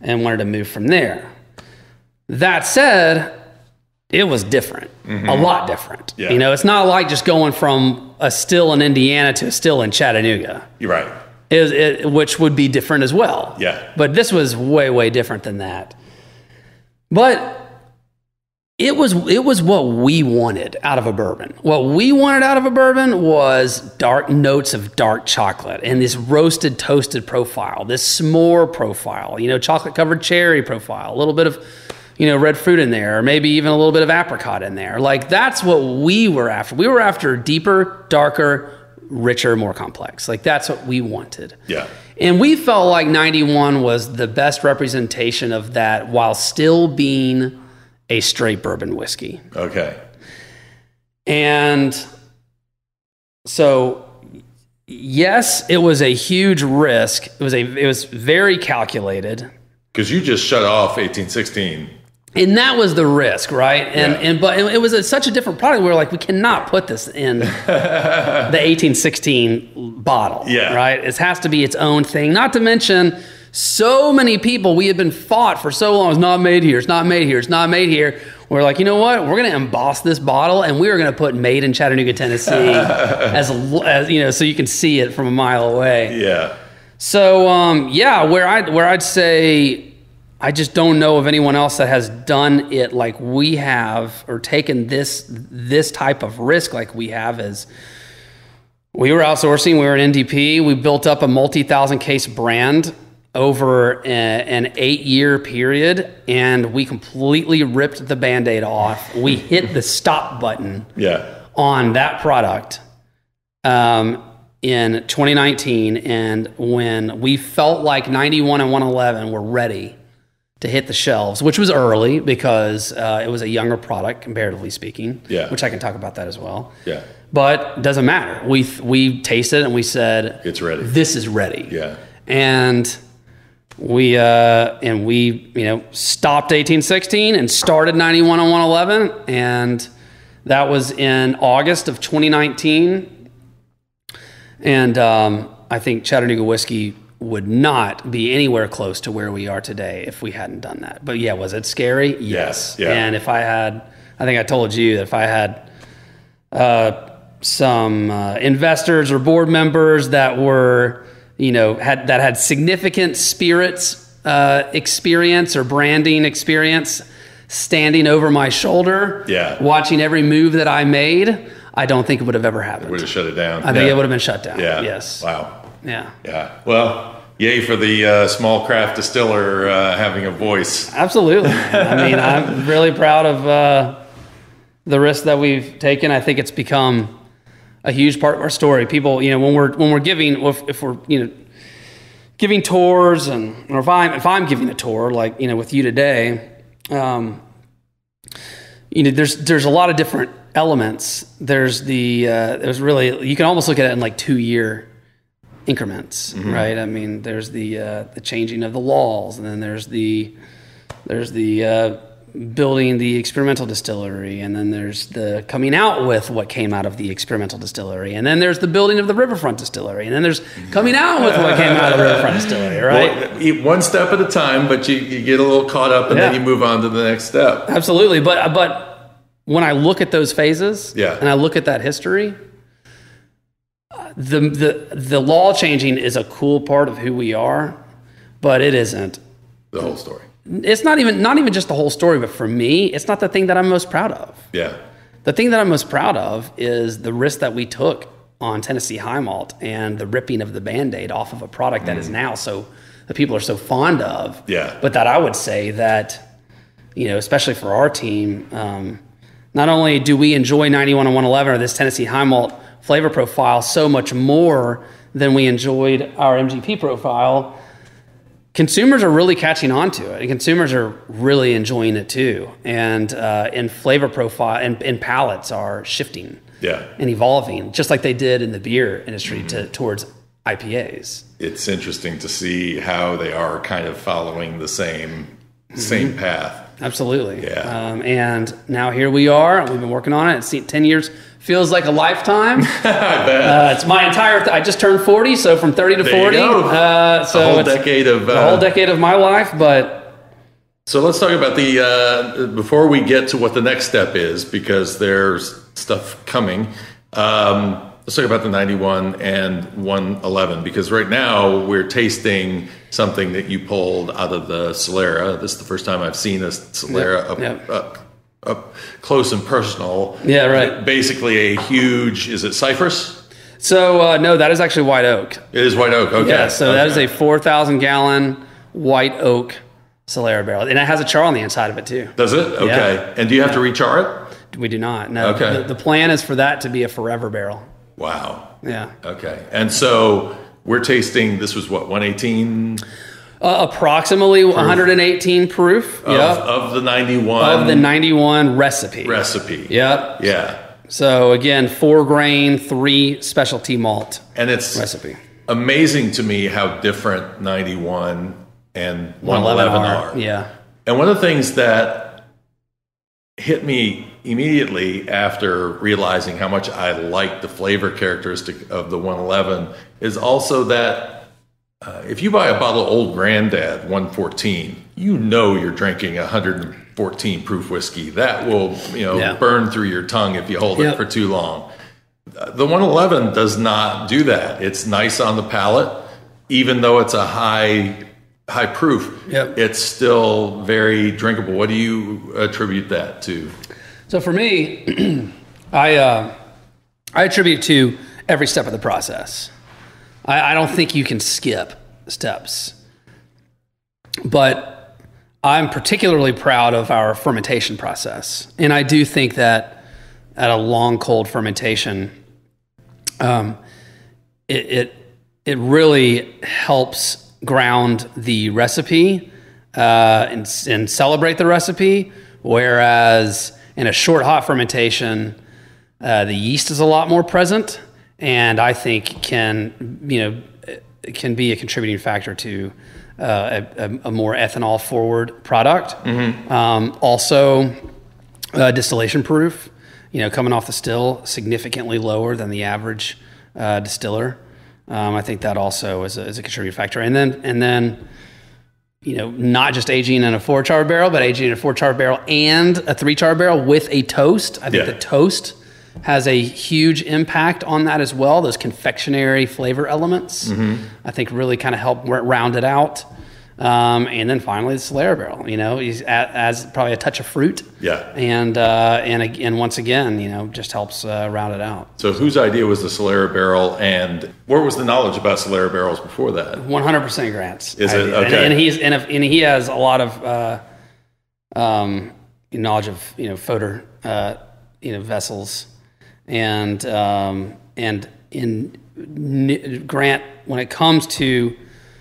and wanted to move from there. That said, it was different, a mm-hmm. lot different. Yeah. You know, it's not like just going from a still in Indiana to a still in Chattanooga You're right. is it, which would be different as well. Yeah. But this was way way different than that. But it was it was what we wanted out of a bourbon. What we wanted out of a bourbon was dark notes of dark chocolate and this roasted toasted profile, this s'more profile, you know, chocolate covered cherry profile, a little bit of you know, red fruit in there, or maybe even a little bit of apricot in there. Like that's what we were after. We were after deeper, darker, richer, more complex. Like that's what we wanted. Yeah. And we felt like 91 was the best representation of that while still being a straight bourbon whiskey. Okay. And so yes, it was a huge risk. It was a it was very calculated. Because you just shut off 1816. And that was the risk, right? And Yeah. and but it was a, such a different product. We were like, we cannot put this in the 1816 bottle, Yeah. right? It has to be its own thing. Not to mention, so many people we had been fought for so long. It's not made here. It's not made here. It's not made here. We're like, you know what? We're going to emboss this bottle, and we are going to put "Made in Chattanooga, Tennessee" as, as you know, so you can see it from a mile away. Yeah. So um, yeah, where I where I'd say I just don't know of anyone else that has done it like we have or taken this this type of risk like we have is we were outsourcing, we were an NDP, we built up a multi thousand case brand over a, an eight year period and we completely ripped the band-aid off. We hit the stop button Yeah. on that product um, in 2019, and when we felt like 91 and 111 were ready to hit the shelves, which was early because uh, it was a younger product, comparatively speaking. Yeah. Which I can talk about that as well. Yeah. But it doesn't matter. We we tasted it and we said It's ready. this is ready. Yeah. And we uh, and we you know stopped 1816 and started 91 on 111 and that was in August of 2019 and um, I think Chattanooga whiskey would not be anywhere close to where we are today if we hadn't done that. But yeah, was it scary? Yes. yeah. And if I had, I think I told you that if I had uh, some uh, investors or board members that were, you know, had that had significant spirits uh, experience or branding experience standing over my shoulder, Yeah. watching every move that I made, I don't think it would have ever happened. Would have shut it down. I think yeah. it would have been shut down. Yeah. Yes. Wow. Yeah. Yeah. Well, yay for the uh, small craft distiller uh, having a voice. Absolutely. I mean, I'm really proud of uh, the risk that we've taken. I think it's become a huge part of our story. People, you know, when we're when we're giving, if, if we're you know giving tours, and or if I'm if I'm giving a tour, like you know, with you today, um, you know, there's there's a lot of different elements. There's the uh, there's really you can almost look at it in like two year increments, right? I mean, there's the uh, the changing of the laws, and then there's the there's the uh, building the experimental distillery, and then there's the coming out with what came out of the experimental distillery, and then there's the building of the riverfront distillery, and then there's coming out with what came out of the riverfront distillery, right? Well, one step at a time, but you, you get a little caught up and then you move on to the next step. Absolutely, but but when I look at those phases, Yeah. and I look at that history, the the the law changing is a cool part of who we are, but it isn't. The whole story. It's not even not even just the whole story, but for me, it's not the thing that I'm most proud of. Yeah. The thing that I'm most proud of is the risk that we took on Tennessee High Malt and the ripping of the band-aid off of a product that is now so that people are so fond of. Yeah. But that I would say that, you know, especially for our team, um, not only do we enjoy 91 and 111 or this Tennessee High Malt flavor profile so much more than we enjoyed our MGP profile, consumers are really catching on to it and consumers are really enjoying it too and uh, and flavor profile and, and palates are shifting Yeah. and evolving just like they did in the beer industry to, towards ipas It's interesting to see how they are kind of following the same same path. absolutely Yeah. um, and now here we are we've been working on it it's 10 years feels like a lifetime I bet. uh, it's my entire th- i just turned 40 so from 30 to There you 40 go. uh, so a whole decade of the whole uh, decade of my life but So let's talk about the uh, before we get to what the next step is because there's stuff coming. Um, let's talk about the 91 and 111 because right now we're tasting something that you pulled out of the Solera. This is the first time I've seen a Solera Yep, up, yep. up up close and personal. Yeah, right. Basically, a huge. Is it Cypress? so uh, no that is actually white oak It is white oak. Okay. Yeah, so that is a 4,000 gallon white oak Solera barrel, and it has a char on the inside of it too. Does it? Okay. And do you have to rechar it? We do not. No. Okay. The, the plan is for that to be a forever barrel. Wow. Yeah. Okay. And so we're tasting. This was what 118 Uh, approximately 118 proof. of, Yep. of the 91 Of the 91 recipe. recipe. Yep. Yeah. So again, four grain, three specialty malt And it's recipe. amazing to me how different 91 and 111 are. Yeah. And one of the things that hit me immediately after realizing how much I like the flavor characteristic of the 111 is also that uh, if you buy a bottle of Old Grandad 114, you know you're drinking 114 proof whiskey. That will, you know, Yeah. burn through your tongue if you hold Yep. it for too long. The 111 does not do that. It's nice on the palate, even though it's a high high proof. Yep. It's still very drinkable. What do you attribute that to? So for me, I uh, I attribute to every step of the process. I, I don't think you can skip steps, but I'm particularly proud of our fermentation process, and I do think that at a long cold fermentation, um, it, it it really helps ground the recipe uh, and, and celebrate the recipe. Whereas in a short hot fermentation, uh, the yeast is a lot more present, and I think can you know can be a contributing factor to uh, a, a, more ethanol forward product. Um, also, uh, distillation proof, you know, coming off the still significantly lower than the average uh, distiller. Um, I think that also is a, is a contributing factor. And then, and then, you know, not just aging in a four char barrel, but aging in a four char barrel and a three char barrel with a toast. I think Yeah. the toast has a huge impact on that as well. Those confectionery flavor elements, I think, really kind of help round it out. Um, and then finally, the Solera barrel. You know, he's at, as probably a touch of fruit. Yeah. And uh, and and once again, you know, just helps uh, round it out. So whose idea was the Solera barrel and where was the knowledge about Solera barrels before that? One hundred percent Grant's. Is it? idea. Okay. And, and he's and, if, and he has a lot of uh, um, knowledge of you know foeder uh, you know vessels, and um, and in Grant when it comes to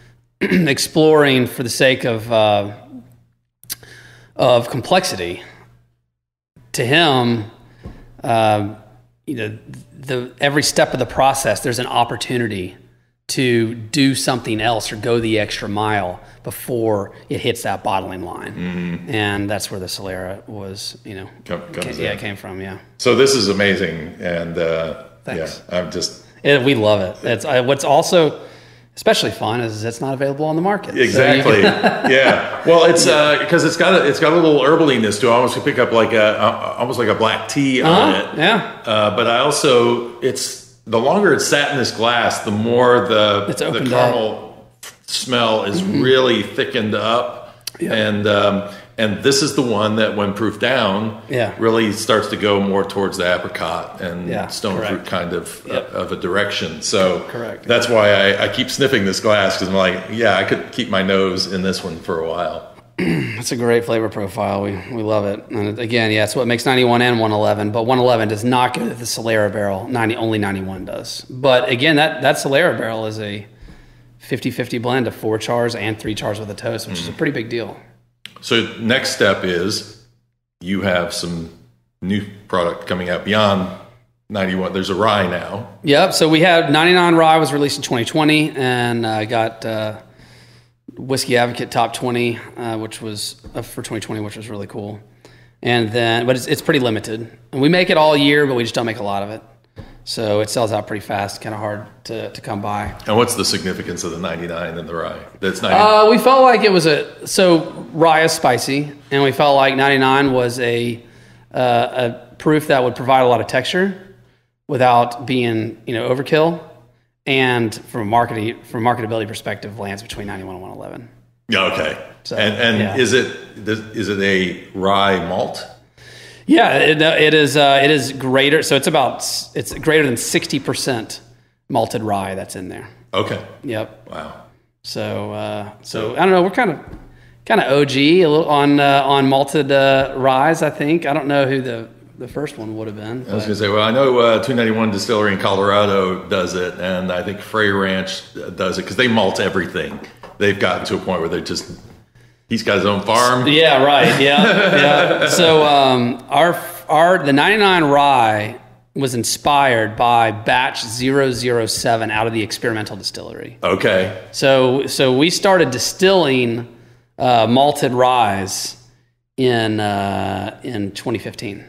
exploring for the sake of uh, of complexity, to him, um, you know, the every step of the process, there's an opportunity to do something else or go the extra mile before it hits that bottling line, and that's where the Solera was, you know, Com- comes ca- yeah, it came from, yeah. So this is amazing, and uh, Thanks. yeah, I'm just It, we love it. It's I, what's also especially fun is it's not available on the market. So exactly can- yeah. Well, it's because it's got a, it's got a little herbaliness to it. Almost pick up like a uh, almost like a black tea on Uh-huh, it. yeah. Uh, but I also it's the longer it's sat in this glass, the more the the caramel smell is really thickened up, Yeah. and um, and this is the one that when proofed down, Yeah. really starts to go more towards the apricot and Yeah, stone correct. fruit kind of Yep. of a direction. So Correct. That's why I, I keep sniffing this glass because I'm like, yeah, I could keep my nose in this one for a while. It's a great flavor profile. We, we love it. And again, yeah, it's what makes 91 and 111, but 111 does not go to the Solera barrel. 90, only 91 does. But again, that, that Solera barrel is a 50 50 blend of four chars and three chars with a toast, which is a pretty big deal. So next step is you have some new product coming out beyond 91. There's a rye now. Yep. So we had 99 Rye was released in 2020 and uh, got uh, Whiskey Advocate Top 20, uh, which was uh, for 2020, which was really cool. And then, but it's, it's pretty limited. And we make it all year, but we just don't make a lot of it. So it sells out pretty fast, kind of hard to, to come by. And what's the significance of the 99 and the rye? That's 90. Uh, we felt like it was a so rye is spicy, and we felt like 99 was a uh, a proof that would provide a lot of texture without being you know overkill, and from a marketing from a marketability perspective, lands between 91 and 111. Yeah, okay. So, and and yeah. is it is it a rye malt? Yeah, it, it is. Uh, it is greater. So it's about it's greater than 60 percent malted rye that's in there. Okay. Yep. Wow. So uh, so I don't know. We're kind of kind of OG a little on uh, on malted uh, ryes. I think I don't know who the the first one would have been. I was going to say, well, I know uh, 291 Distillery in Colorado does it, and I think Frey Ranch does it because they malt everything. They've gotten to a point where they're just, he's got his own farm. Yeah, right. Yeah, yeah. So um, our our the 99 rye was inspired by batch 007 out of the experimental distillery. Okay. So so we started distilling uh, malted ryes in uh, in 2015.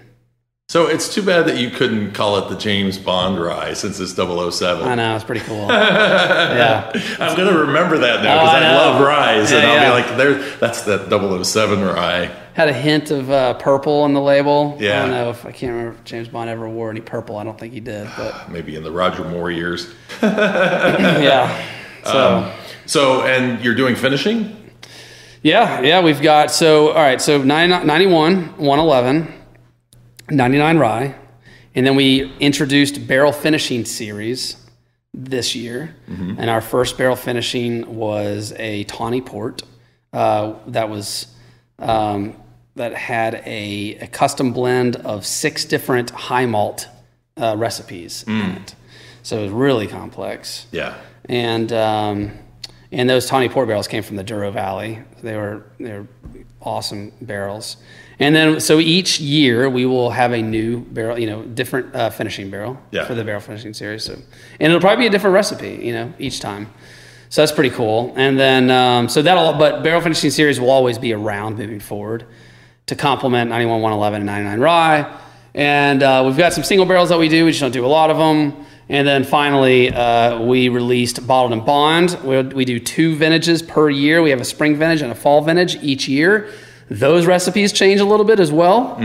So it's too bad that you couldn't call it the James Bond rye since it's 007. I know it's pretty cool. yeah, I'm going to remember that now Oh, because I I, know. love ryes, and I'll yeah. be like, there, that's that 007 rye. had a hint of uh, purple in the label. Yeah. I don't know if I can't remember if James Bond ever wore any purple. I don't think he did, but Maybe in the Roger Moore years. yeah. So. So, and you're doing finishing? Yeah, yeah, we've got so all right, so 99 91, 111, 99 rye, and then we introduced barrel finishing series this year, and our first barrel finishing was a tawny port uh, that was um, that had a, a custom blend of six different high malt uh, recipes in it, so it was really complex Yeah. and um, and those tawny port barrels came from the Douro Valley. They were they were awesome barrels. And then so each year we will have a new barrel, you know, different uh, finishing barrel Yeah. for the barrel finishing series. So and it'll probably be a different recipe, you know, each time. So that's pretty cool. And then um, so that'll but barrel finishing series will always be around moving forward to complement 91, 111, and 99 rye. And uh, we've got some single barrels that we do. We just don't do a lot of them. And then finally, uh, we released Bottled in Bond. We, we do two vintages per year. We have a spring vintage and a fall vintage each year. Those recipes change a little bit as well.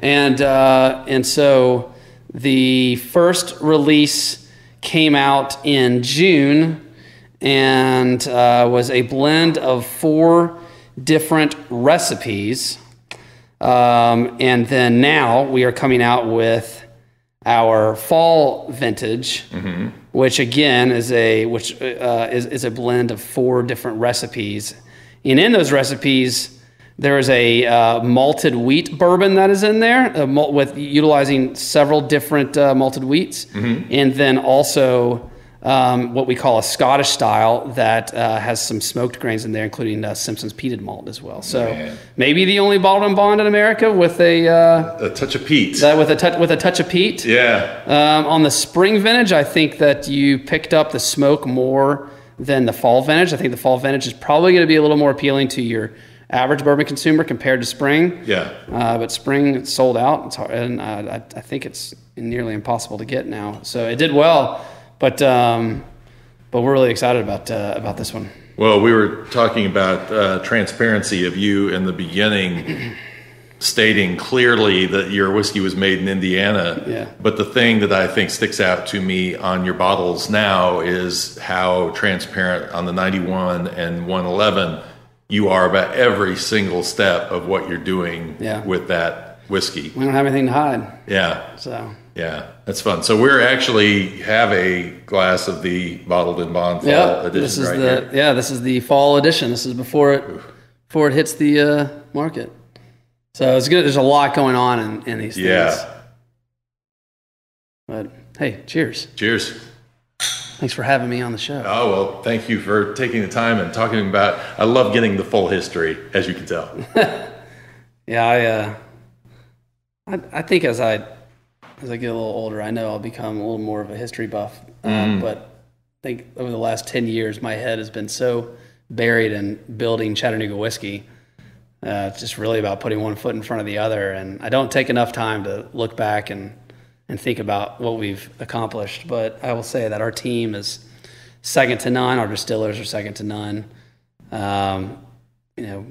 And, uh, and so the first release came out in June and uh, was a blend of four different recipes. Um, and then now we are coming out with our fall vintage, which again is a which uh, is, is a blend of four different recipes. And in those recipes, there is a uh, malted wheat bourbon that is in there, uh, malt, with utilizing several different uh, malted wheats, and then also um, what we call a Scottish style that uh, has some smoked grains in there, including uh, Simpson's peated malt as well. So Man. maybe the only bottled in bond in America with a uh, A touch of peat. that with a touch with a touch of peat. yeah. Um, on the spring vintage, I think that you picked up the smoke more than the fall vintage. I think the fall vintage is probably going to be a little more appealing to your average bourbon consumer compared to spring. Yeah. Uh, but spring it's sold out, it's hard, and uh, I, I think it's nearly impossible to get now. So it did well, but um, but we're really excited about uh, about this one. Well, we were talking about uh, transparency of you in the beginning, stating clearly that your whiskey was made in Indiana. Yeah. But the thing that I think sticks out to me on your bottles now is how transparent on the 91 and 111 you are about every single step of what you're doing Yeah. with that whiskey. We don't have anything to hide, Yeah. so Yeah, that's fun. So we're actually have a glass of the bottled in bond fall yeah. edition This is right the here. yeah this is the fall edition. This is before it before it hits the uh, market. So it's good. There's a lot going on in, in these things. Yeah. But hey, cheers. Cheers. Thanks for having me on the show. Oh well, thank you for taking the time and talking about. I love getting the full history, as you can tell. Yeah, I, uh, I, I think as I, as I get a little older, I know I'll become a little more of a history buff. Uh, but I think over the last ten years, my head has been so buried in building Chattanooga whiskey. Uh, it's just really about putting one foot in front of the other, and I don't take enough time to look back and and think about what we've accomplished. But I will say that our team is second to none. Our distillers are second to none. Um, you know,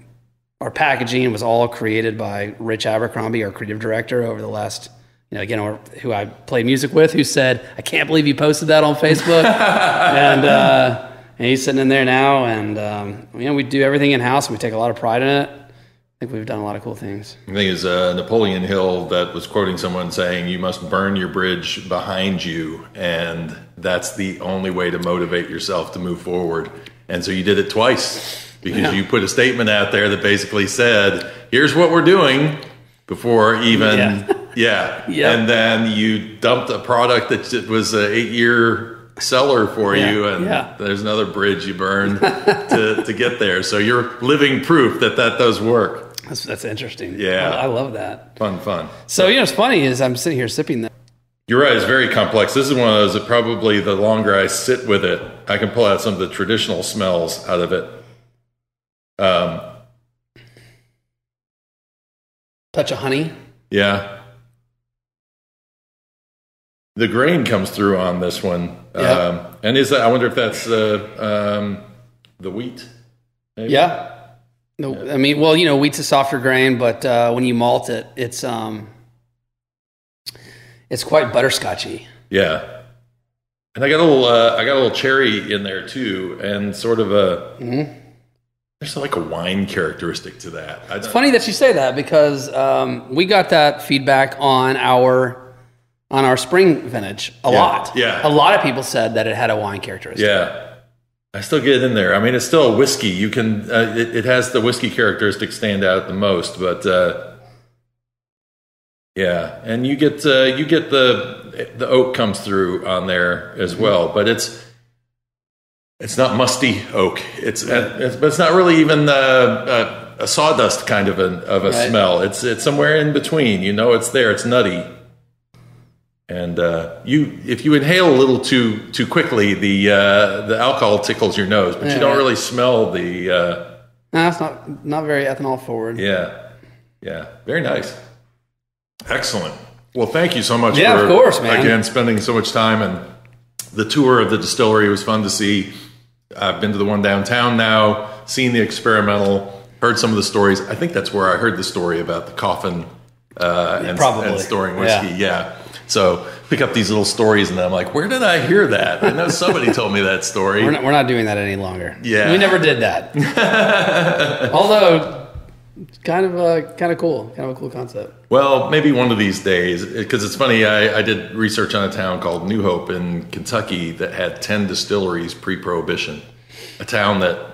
our packaging was all created by Rich Abercrombie, our creative director, over the last, you know, again, or, who I play music with, who said, "I can't believe you posted that on Facebook," and uh, and he's sitting in there now, and um, you know, we do everything in house, and we take a lot of pride in it. I think we've done a lot of cool things. I think it's uh, Napoleon Hill that was quoting someone saying, "You must burn your bridge behind you," and that's the only way to motivate yourself to move forward. And so you did it twice. because Yeah. you put a statement out there that basically said, "Here's what we're doing," before even Yeah. yeah, Yep. and then you dumped a product that was an eight-year seller for Yeah. you, and Yeah. there's another bridge you burned to to get there. So you're living proof that that does work. That's, that's interesting. Yeah. I, I love that. Fun, fun. So you know, what's funny is I'm sitting here sipping that. You're right. It's very complex. This is one of those that probably the longer I sit with it, I can pull out some of the traditional smells out of it. Um, touch of honey. yeah. The grain comes through on this one. Yeah. Um, and is that, I wonder if that's uh, um, the wheat? maybe? Yeah. No, I mean, well, you know, wheat's a softer grain, but uh, when you malt it, it's um, it's quite butterscotchy. Yeah. And I got a little, uh, I got a little cherry in there too, and sort of a, Mm-hmm. there's like a wine characteristic to that. I It's funny that you say that because um, we got that feedback on our on our spring vintage a Yeah, lot. yeah. a lot of people said that it had a wine characteristic. Yeah. I still get it in there. I mean, it's still a whiskey. You can, uh, it, it has the whiskey characteristic stand out the most, but, uh, yeah. And you get, uh, you get the, the oak comes through on there as well, but it's, it's not musty oak. It's, it's but it's not really even, uh, a, a sawdust kind of a, of a Right. smell. It's, it's somewhere in between, you know, it's there. It's nutty. And uh, you, if you inhale a little too too quickly, the uh, the alcohol tickles your nose, but Yeah, you don't right. really smell the. Uh, no, it's not not very ethanol forward. yeah, yeah, very nice, excellent. Well, thank you so much. Yeah, for, of course, man. Again, spending so much time and the tour of the distillery was fun to see. I've been to the one downtown now, seen the experimental, heard some of the stories. I think that's where I heard the story about the coffin uh, and, and storing whiskey. Yeah. So pick up these little stories, and I'm like, where did I hear that? I know somebody told me that story. We're not, we're not doing that any longer. Yeah. we never did that. Although, kind of uh, kind of cool, kind of a cool concept. Well, maybe one of these days, because it's funny. I, I did research on a town called New Hope in Kentucky that had ten distilleries pre-prohibition. A town that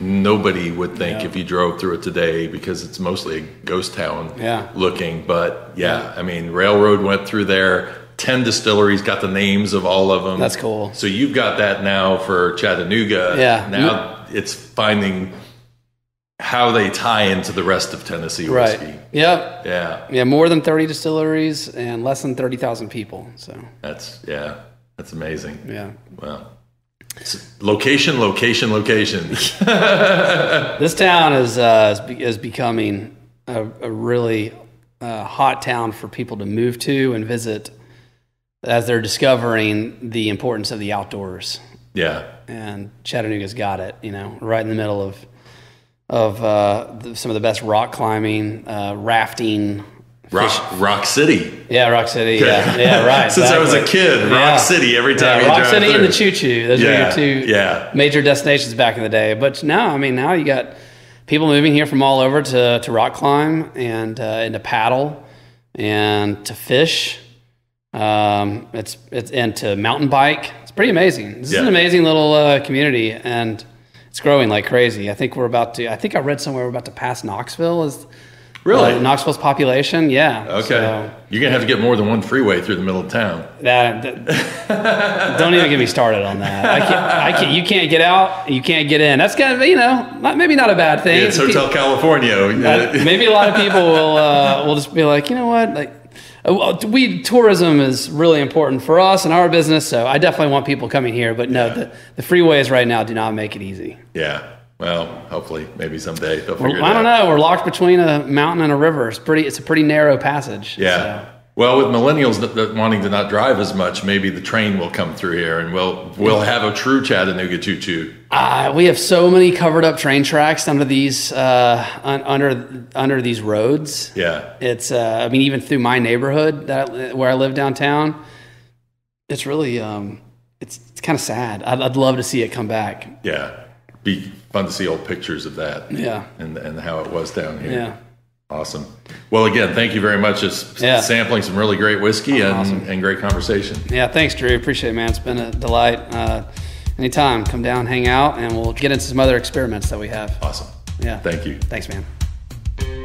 nobody would think Yeah. if you drove through it today, because it's mostly a ghost town Yeah. looking. But yeah, I mean, railroad went through there. Ten distilleries got the names of all of them. That's cool. So you've got that now for Chattanooga. Yeah. Now it's finding how they tie into the rest of Tennessee Right. whiskey. Yep. Yeah. Yeah, more than thirty distilleries and less than thirty thousand people. So That's yeah, that's amazing. yeah, Well, it's location, location, location. this town is uh, is, is becoming a, a really uh, hot town for people to move to and visit as they're discovering the importance of the outdoors. yeah, and Chattanooga's got it. You know, right in the middle of of uh, the, some of the best rock climbing, uh, rafting. Rock, Rock City. Yeah, Rock City. Yeah, yeah, right. Since I was a kid, Rock Yeah. City every time. Yeah, Rock City and the Choo Choo. Those Yeah, are your two yeah. major destinations back in the day. But now, I mean, now you got people moving here from all over to, to rock climb and uh, and to paddle and to fish. Um, it's it's and to mountain bike. It's pretty amazing. This is an amazing little uh, community, and it's growing like crazy. I think we're about to. I think I read somewhere we're about to pass Knoxville as Really? uh, Knoxville's population. Yeah. Okay, So you're gonna have to get more than one freeway through the middle of town. that, that- don't even get me started on that. I can't, I can't. You can't get out. You can't get in. That's kind of you know not, maybe not a bad thing. It's Hotel California. Uh, maybe a lot of people will uh, will just be like, you know what, like. uh, We tourism is really important for us and our business, so I definitely want people coming here. But no, the, the freeways right now do not make it easy. yeah. Well, hopefully, maybe someday they'll figure Well, I don't out. know. We're locked between a mountain and a river. It's pretty. It's a pretty narrow passage. Yeah. so. Well, with millennials that, that wanting to not drive as much, maybe the train will come through here, and we'll we'll have a true Chattanooga choo choo. Uh, we have so many covered up train tracks under these uh, un, under under these roads. Yeah. It's uh, I mean even through my neighborhood that I, where I live downtown, it's really um, it's it's kind of sad. I'd, I'd love to see it come back. Yeah. Be fun to see old pictures of that. Yeah. And and how it was down here. Yeah. Awesome. Well, again, thank you very much. Just Yeah. sampling some really great whiskey and, Awesome. and great conversation. Yeah, thanks, Drew. Appreciate it, man. It's been a delight. Uh, Anytime, come down, hang out, and we'll get into some other experiments that we have. Awesome. Yeah. Thank you. Thanks, man.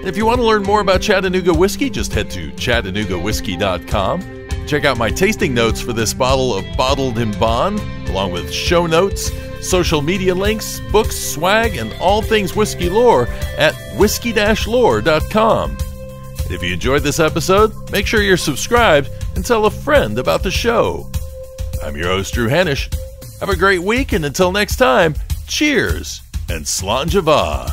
If you want to learn more about Chattanooga whiskey, just head to ChattanoogaWhiskey.com. Check out my tasting notes for this bottle of Bottled in Bond, along with show notes, social media links, books, swag, and all things whiskey lore at whiskey-lore.com. If you enjoyed this episode, make sure you're subscribed and tell a friend about the show. I'm your host, Drew Hannush. Have a great week, and until next time, cheers and slàinte mhath.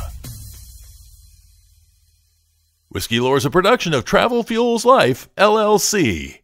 Whiskey Lore is a production of Travel Fuels Life, LLC.